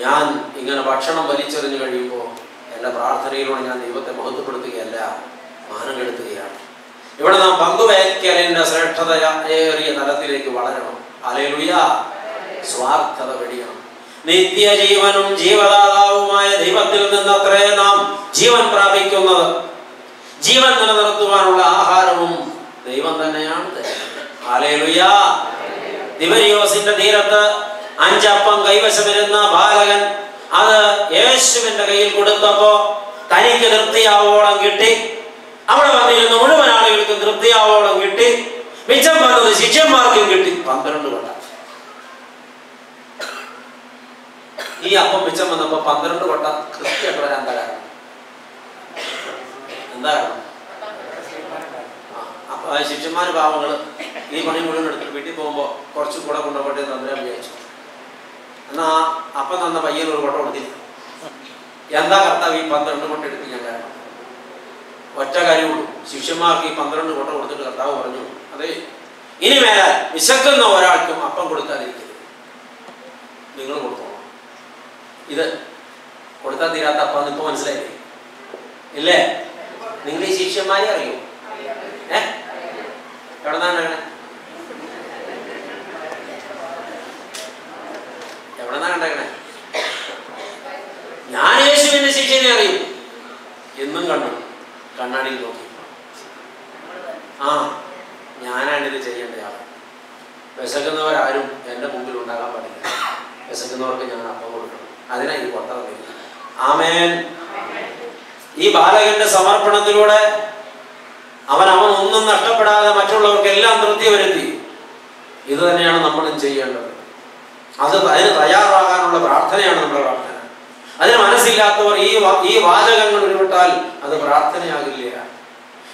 ഞാൻ ഇങ്ങനെ ഭക്ഷണം വലിച്ചെറിഞ്ഞു കഴിയുമ്പോൾ എന്റെ പ്രാർത്ഥനയിലൂടെ ഞാൻ ദൈവത്തെ മഹത്വപ്പെടുത്തുകയല്ല മാനം കെടുത്തുകയാണ് ഇവിടെ നാം പങ്കുവയ്ക്കലിന്റെ ശ്രേഷ്ഠത ഏറിയ തലത്തിലേക്ക് വളരണം. അലയിലുയ സ്വാർത്ഥത വെടിയണം. നിത്യജീവനും ജീവദാതാവുമായ ദൈവത്തിൽ നിന്നത്രേ നാം ജീവൻ പ്രാപിക്കുന്നത്. ജീവൻ നിലനിർത്തുവാനുള്ള ആഹാരവും ദൈവം തന്നെയാണ് ദിവരിയോസിന്റെ തീരത്ത് അഞ്ചപ്പം കൈവശമിരുന്ന ബാലകൻ അത് യേശുവിന്റെ കയ്യിൽ കൊടുത്തപ്പോ തനിക്ക് തൃപ്തിയാവോളം കിട്ടി. അവിടെ വന്നിരുന്ന മുഴുവൻ ആളുകൾക്കും തൃപ്തിയാവോളം കിട്ടി. മിച്ചം വന്നത് ശിഷ്യന്മാർക്കും കിട്ടി. പന്ത്രണ്ട് കൊണ്ട ഈ അപ്പം മിച്ചം വന്നപ്പോ പന്ത്രണ്ട് കൊട്ട കൃത്യമായിട്ട് വരാൻ എന്താ? എന്താ അപ്പൊ ശിഷ്യന്മാര് പാവങ്ങൾ ഈ പണി മുഴുവൻ എടുത്തിട്ട് വീട്ടിൽ പോകുമ്പോ കുറച്ച് കൂടെ കൊണ്ടുപോട്ടെ എന്ന് അന്നേരം വിചാരിച്ചു. എന്നാ അപ്പൊ തന്ന പയ്യൻ ഒരു കൊട്ട കൊടുത്തില്ല. എന്താ കർത്താവ് ഈ പന്ത്രണ്ട് കൊട്ട എടുത്ത് കാരണം? ഒറ്റ കാര്യമുള്ളൂ ശിഷ്യന്മാർക്ക് ഈ പന്ത്രണ്ട് കൊട്ട കൊടുത്തിട്ട് കർത്താവ് പറഞ്ഞു അതെ ഇനി മേലാൽ വിശക്കുന്ന ഒരാൾക്കും അപ്പം കൊടുക്കാതിരിക്കരുത്. നിങ്ങൾ കൊടുത്തോളാം. ഇത് കൊടുത്താൽ തീരാത്ത അപ്പ ഇപ്പൊ മനസ്സിലായില്ലേ? ഇല്ലേ? നിങ്ങൾ ഈ ശിഷ്യന്മാരെ അറിയോ? ഏ? എവിടെ നിന്നാണ്? കണ്ടേ എവിടെ കണ്ടേക്കണേ? ഞാൻ യേശുവിന്റെ ശിക്ഷനെ അറിയും. എന്നും കണ്ടു. കണ്ണാടിയിൽ നോക്കി. ആ ഞാനാണ് ഇത് ചെയ്യേണ്ട ആൾ വിശക്കുന്നവരാരും എന്റെ മുമ്പിൽ ഉണ്ടാകാൻ പാടില്ല. വിശക്കുന്നവർക്ക് ഞാൻ അപ്പം കൊടുക്കണം അതിനാ കൊട്ട തന്നില്ല ആമേൻ. ഈ ബാലകന്റെ സമർപ്പണത്തിലൂടെ അവൻ അവൻ ഒന്നും നഷ്ടപ്പെടാതെ മറ്റുള്ളവർക്ക് എല്ലാം തൃപ്തി വരുത്തി. ഇത് തന്നെയാണ് നമ്മളും ചെയ്യേണ്ടത്. അത് അതിന് തയ്യാറാകാനുള്ള പ്രാർത്ഥനയാണ് നമ്മുടെ പ്രാർത്ഥന. അതിന് മനസ്സില്ലാത്തവർ ഈ ഈ വാചകങ്ങൾ ഉരുവിട്ടാൽ അത് പ്രാർത്ഥനയാകില്ല.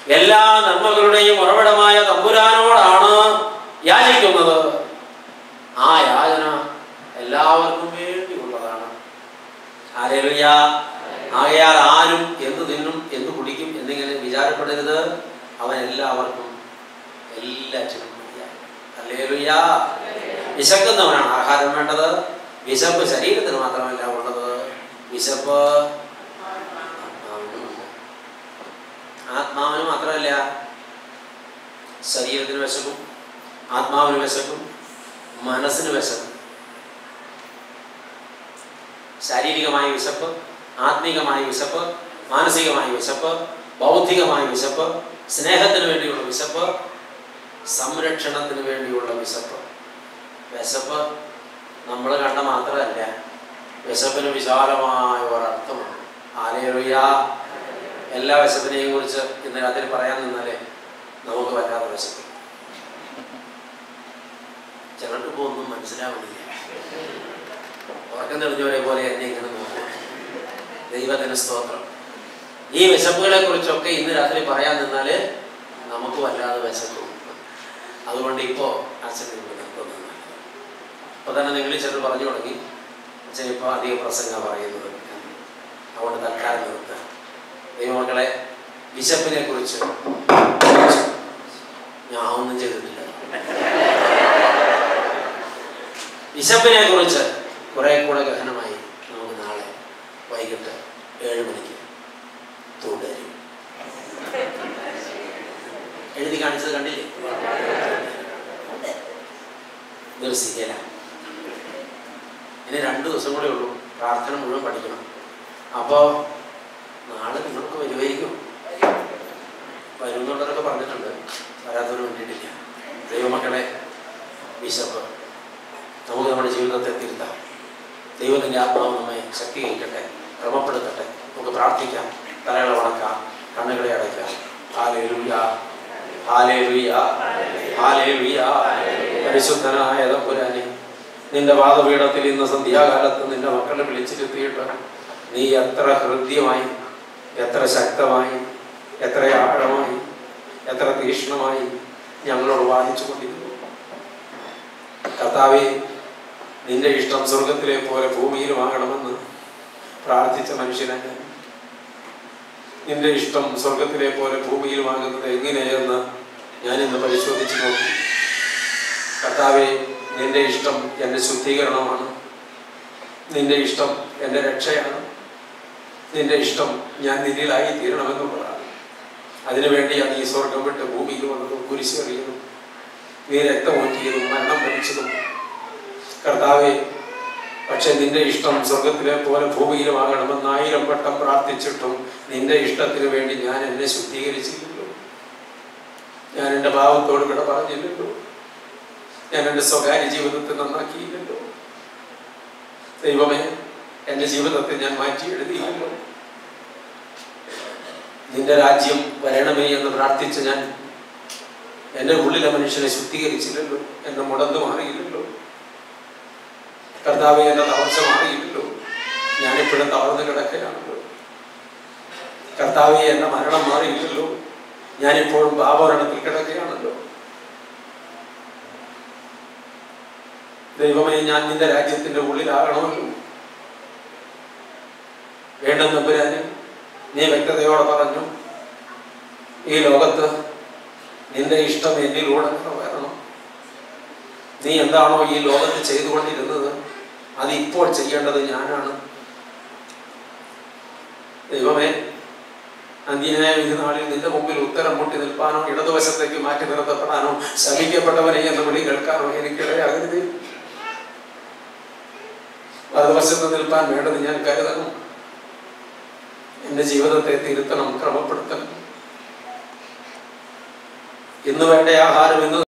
എല്ലാ നന്മകളുടെയും ഉറവിടമായ തമ്പുരാനോടാണ് യാചിക്കുന്നത്. ആ യാചന എല്ലാവർക്കും വേണ്ടിയുള്ളതാണ്. ആരേലുയ ആകയാൽ ആരും എന്ത് തിന്നും എന്ത് കുടിക്കും എന്നിങ്ങനെ വിചാരപ്പെടരുത്. അവൻ എല്ലാവർക്കും എല്ലാ മതിയായി അല്ലേലുയ വിശക്കുന്നവനാണ് ആഹാരം വേണ്ടത്. വിശപ്പ് ശരീരത്തിന് മാത്രമല്ല ഉള്ളത്. വിശപ്പ്. ആത്മാവിന് മാത്രമല്ല ശരീരത്തിന് വിശക്കും ആത്മാവിന് വിശക്കും മനസ്സിന് വിശക്കും. ശാരീരികമായ വിശപ്പ് ആത്മീകമായ വിശപ്പ് മാനസികമായ വിശപ്പ് ബൗദ്ധികമായ വിശപ്പ് സ്നേഹത്തിന് വേണ്ടിയുള്ള വിശപ്പ് സംരക്ഷണത്തിന് വേണ്ടിയുള്ള വിശപ്പ്. വിശപ്പ് നമ്മൾ കണ്ട മാത്രമല്ല വിശപ്പിന് വിശാലമായ ഒരർത്ഥമുണ്ട്. ആലയൊഴിയ എല്ലാ വിശപ്പിനെയും കുറിച്ച് ഇന്ന് രാത്രി പറയാൻ നിന്നാലേ നമുക്ക് വല്ലാതെ വിശപ്പ്. ചിലർക്ക് പോകുന്നു മനസ്സിലാവുന്നില്ല. ഉറക്കം തെളിഞ്ഞവരെ പോലെ എന്നെ ഇങ്ങനെ നോക്കും. ദൈവത്തിന് സ്തോത്രം. ഈ വിശപ്പുകളെ കുറിച്ചൊക്കെ ഇന്ന് രാത്രി പറയാൻ നിന്നാൽ നമുക്ക് വല്ലാതെ വിശക്കും അതുകൊണ്ട് ഇപ്പോൾ അച്ഛൻ ഇവിടെ നിർത്തുന്നത് അപ്പൊ തന്നെ നിങ്ങൾ ചെറു പറഞ്ഞു തുടങ്ങി. അച്ഛൻ ഇപ്പോൾ അധികം പ്രസംഗം പറയുന്നത് അതുകൊണ്ട് തൽക്കാലം നിർത്തുക. ദൈവമക്കളെ വിശപ്പിനെ കുറിച്ച് ഞാൻ ഒന്നും ചെയ്തിട്ടില്ല. വിശപ്പിനെ കുറിച്ച് കുറെ കൂടെ ഗഹനമായി നമുക്ക് നാളെ വൈകിട്ട് ഏഴ് മണിക്ക് തുടരും എഴുതി കാണിച്ചത് കണ്ടില്ലേ? സീരിയല. ഇനി രണ്ടു ദിവസം കൂടെ ഉള്ളൂ. പ്രാർത്ഥന മുഴുവൻ പഠിക്കണം. അപ്പോൾ നാളെ നിങ്ങൾക്ക് വരുമായിരിക്കും. വരുമെന്നുള്ളവരൊക്കെ പറഞ്ഞിട്ടുണ്ട്. വരാത്തവർ വേണ്ടിയിട്ടില്ല ദൈവമക്കളെ വിശപ്പ് നമുക്ക് നമ്മുടെ ജീവിതത്തെ തിരുത്താം. ദൈവത്തിന്റെ ആത്മാവ് നമ്മെ ശക്തീകരിക്കട്ടെ ക്രമപ്പെടുത്തട്ടെ. നമുക്ക് പ്രാർത്ഥിക്കാം തലകളെ വളക്കാം കണ്ണുകളെ അടയ്ക്കാം. ഹാലേലുയ പരിശുദ്ധനായ തമ്പുരാനെ നിന്റെ വാദപീഠത്തിൽ ഇന്ന് സന്ധ്യാകാലത്ത് നിന്റെ മക്കളെ വിളിച്ചിരുത്തിയിട്ട് നീ എത്ര ഹൃദ്യമായി എത്ര ശക്തമായി എത്ര ആഴമായി എത്ര തീക്ഷ്ണമായി ഞങ്ങളോട് വാദിച്ചു കൊണ്ടിരുന്നു കർത്താവെ നിന്റെ ഇഷ്ടം സ്വർഗത്തിലെ പോലെ ഭൂമിയിലുമാകണമെന്ന് പ്രാർത്ഥിച്ച മനുഷ്യനാണ് ഞാൻ. നിന്റെ ഇഷ്ടം സ്വർഗത്തിലെ പോലെ ഭൂമിയിലുമാകുന്നത് എങ്ങനെയെന്ന് ഞാൻ ഇന്ന് പരിശോധിച്ചു നോക്കി. കർത്താവെ നിന്റെ ഇഷ്ടം എന്റെ ശുദ്ധീകരണമാണ്. നിന്റെ ഇഷ്ടം എന്റെ രക്ഷയാണ്. നിന്റെ ഇഷ്ടം ഞാൻ നിന്നിലായി തീരണമെന്നുള്ളതാണ്. അതിനുവേണ്ടിയാണ് ഈ സ്വർഗം വിട്ട് ഭൂമിയിൽ വന്നതും കുരിശേറിയതും നീ രക്തമൊറ്റിയതും മരണം ഭരിച്ചതും കർത്താവെ പക്ഷെ നിന്റെ ഇഷ്ടം സ്വർഗത്തിലെ പോലെ ഭൂമിയിലുമാകണമെന്ന് ആയിരം വട്ടം പ്രാർത്ഥിച്ചിട്ടും നിന്റെ ഇഷ്ടത്തിന് വേണ്ടി ഞാൻ എന്നെ ശുദ്ധീകരിച്ചില്ലല്ലോ. ഞാൻ എന്റെ ഭാവത്തോട് കൂടെ പറഞ്ഞില്ലല്ലോ ഞാൻ എന്റെ സ്വകാര്യ ജീവിതത്തെ നന്നാക്കിയില്ലല്ലോ. ദൈവമേ എന്റെ ജീവിതത്തെ ഞാൻ മാറ്റി എഴുതിയില്ലല്ലോ നിന്റെ രാജ്യം വരണമേ എന്ന് പ്രാർത്ഥിച്ച് ഞാൻ എന്റെ ഉള്ളിലെ മനുഷ്യനെ ശുദ്ധീകരിച്ചില്ലല്ലോ. എന്നെ മുടന്നു മാറിയില്ലല്ലോ. കർത്താവെ എന്റെ തളർച്ച മാറിയില്ലല്ലോ. ഞാനിപ്പോഴും തളർന്ന് കിടക്കുകയാണല്ലോ കർത്താവെ എന്റെ മരണം മാറിയില്ലല്ലോ. ഞാനിപ്പോഴും പാപമരണത്തിൽ കിടക്കുകയാണല്ലോ. ദൈവമേ ഞാൻ നിന്റെ രാജ്യത്തിന്റെ ഉള്ളിലാകണമല്ലോ. വേണ്ടെന്ന് നമ്പുരാന് നീ വ്യക്തതയോടെ പറഞ്ഞു. ഈ ലോകത്ത് നിന്റെ ഇഷ്ടം എന്നിലൂടെ നിറവേറണം നീ എന്താണോ ഈ ലോകത്ത് ചെയ്തുകൊണ്ടിരുന്നത്? അത് ഇപ്പോൾ ചെയ്യേണ്ടത് ഞാനാണ്. ദൈവമേ അന്ത്യനായ വിധി നാളിൽ നിന്റെ മുമ്പിൽ ഉത്തരം മുട്ടി നിൽപ്പാനോ ഇടതുവശത്തേക്ക് മാറ്റി നിർത്തപ്പെടാനോ ശമിക്കപ്പെട്ടവനെ എന്ന് വിളി കേൾക്കാനോ എനിക്കിടയാകരുത്. വലതുവശത്ത് നിൽപ്പാൻ വേണ്ടത് ഞാൻ കരുതണം. എന്റെ ജീവിതത്തെ തിരുത്തണം ക്രമപ്പെടുത്തണം. ഇന്ന് വേണ്ട ആഹാരം ഇന്ന്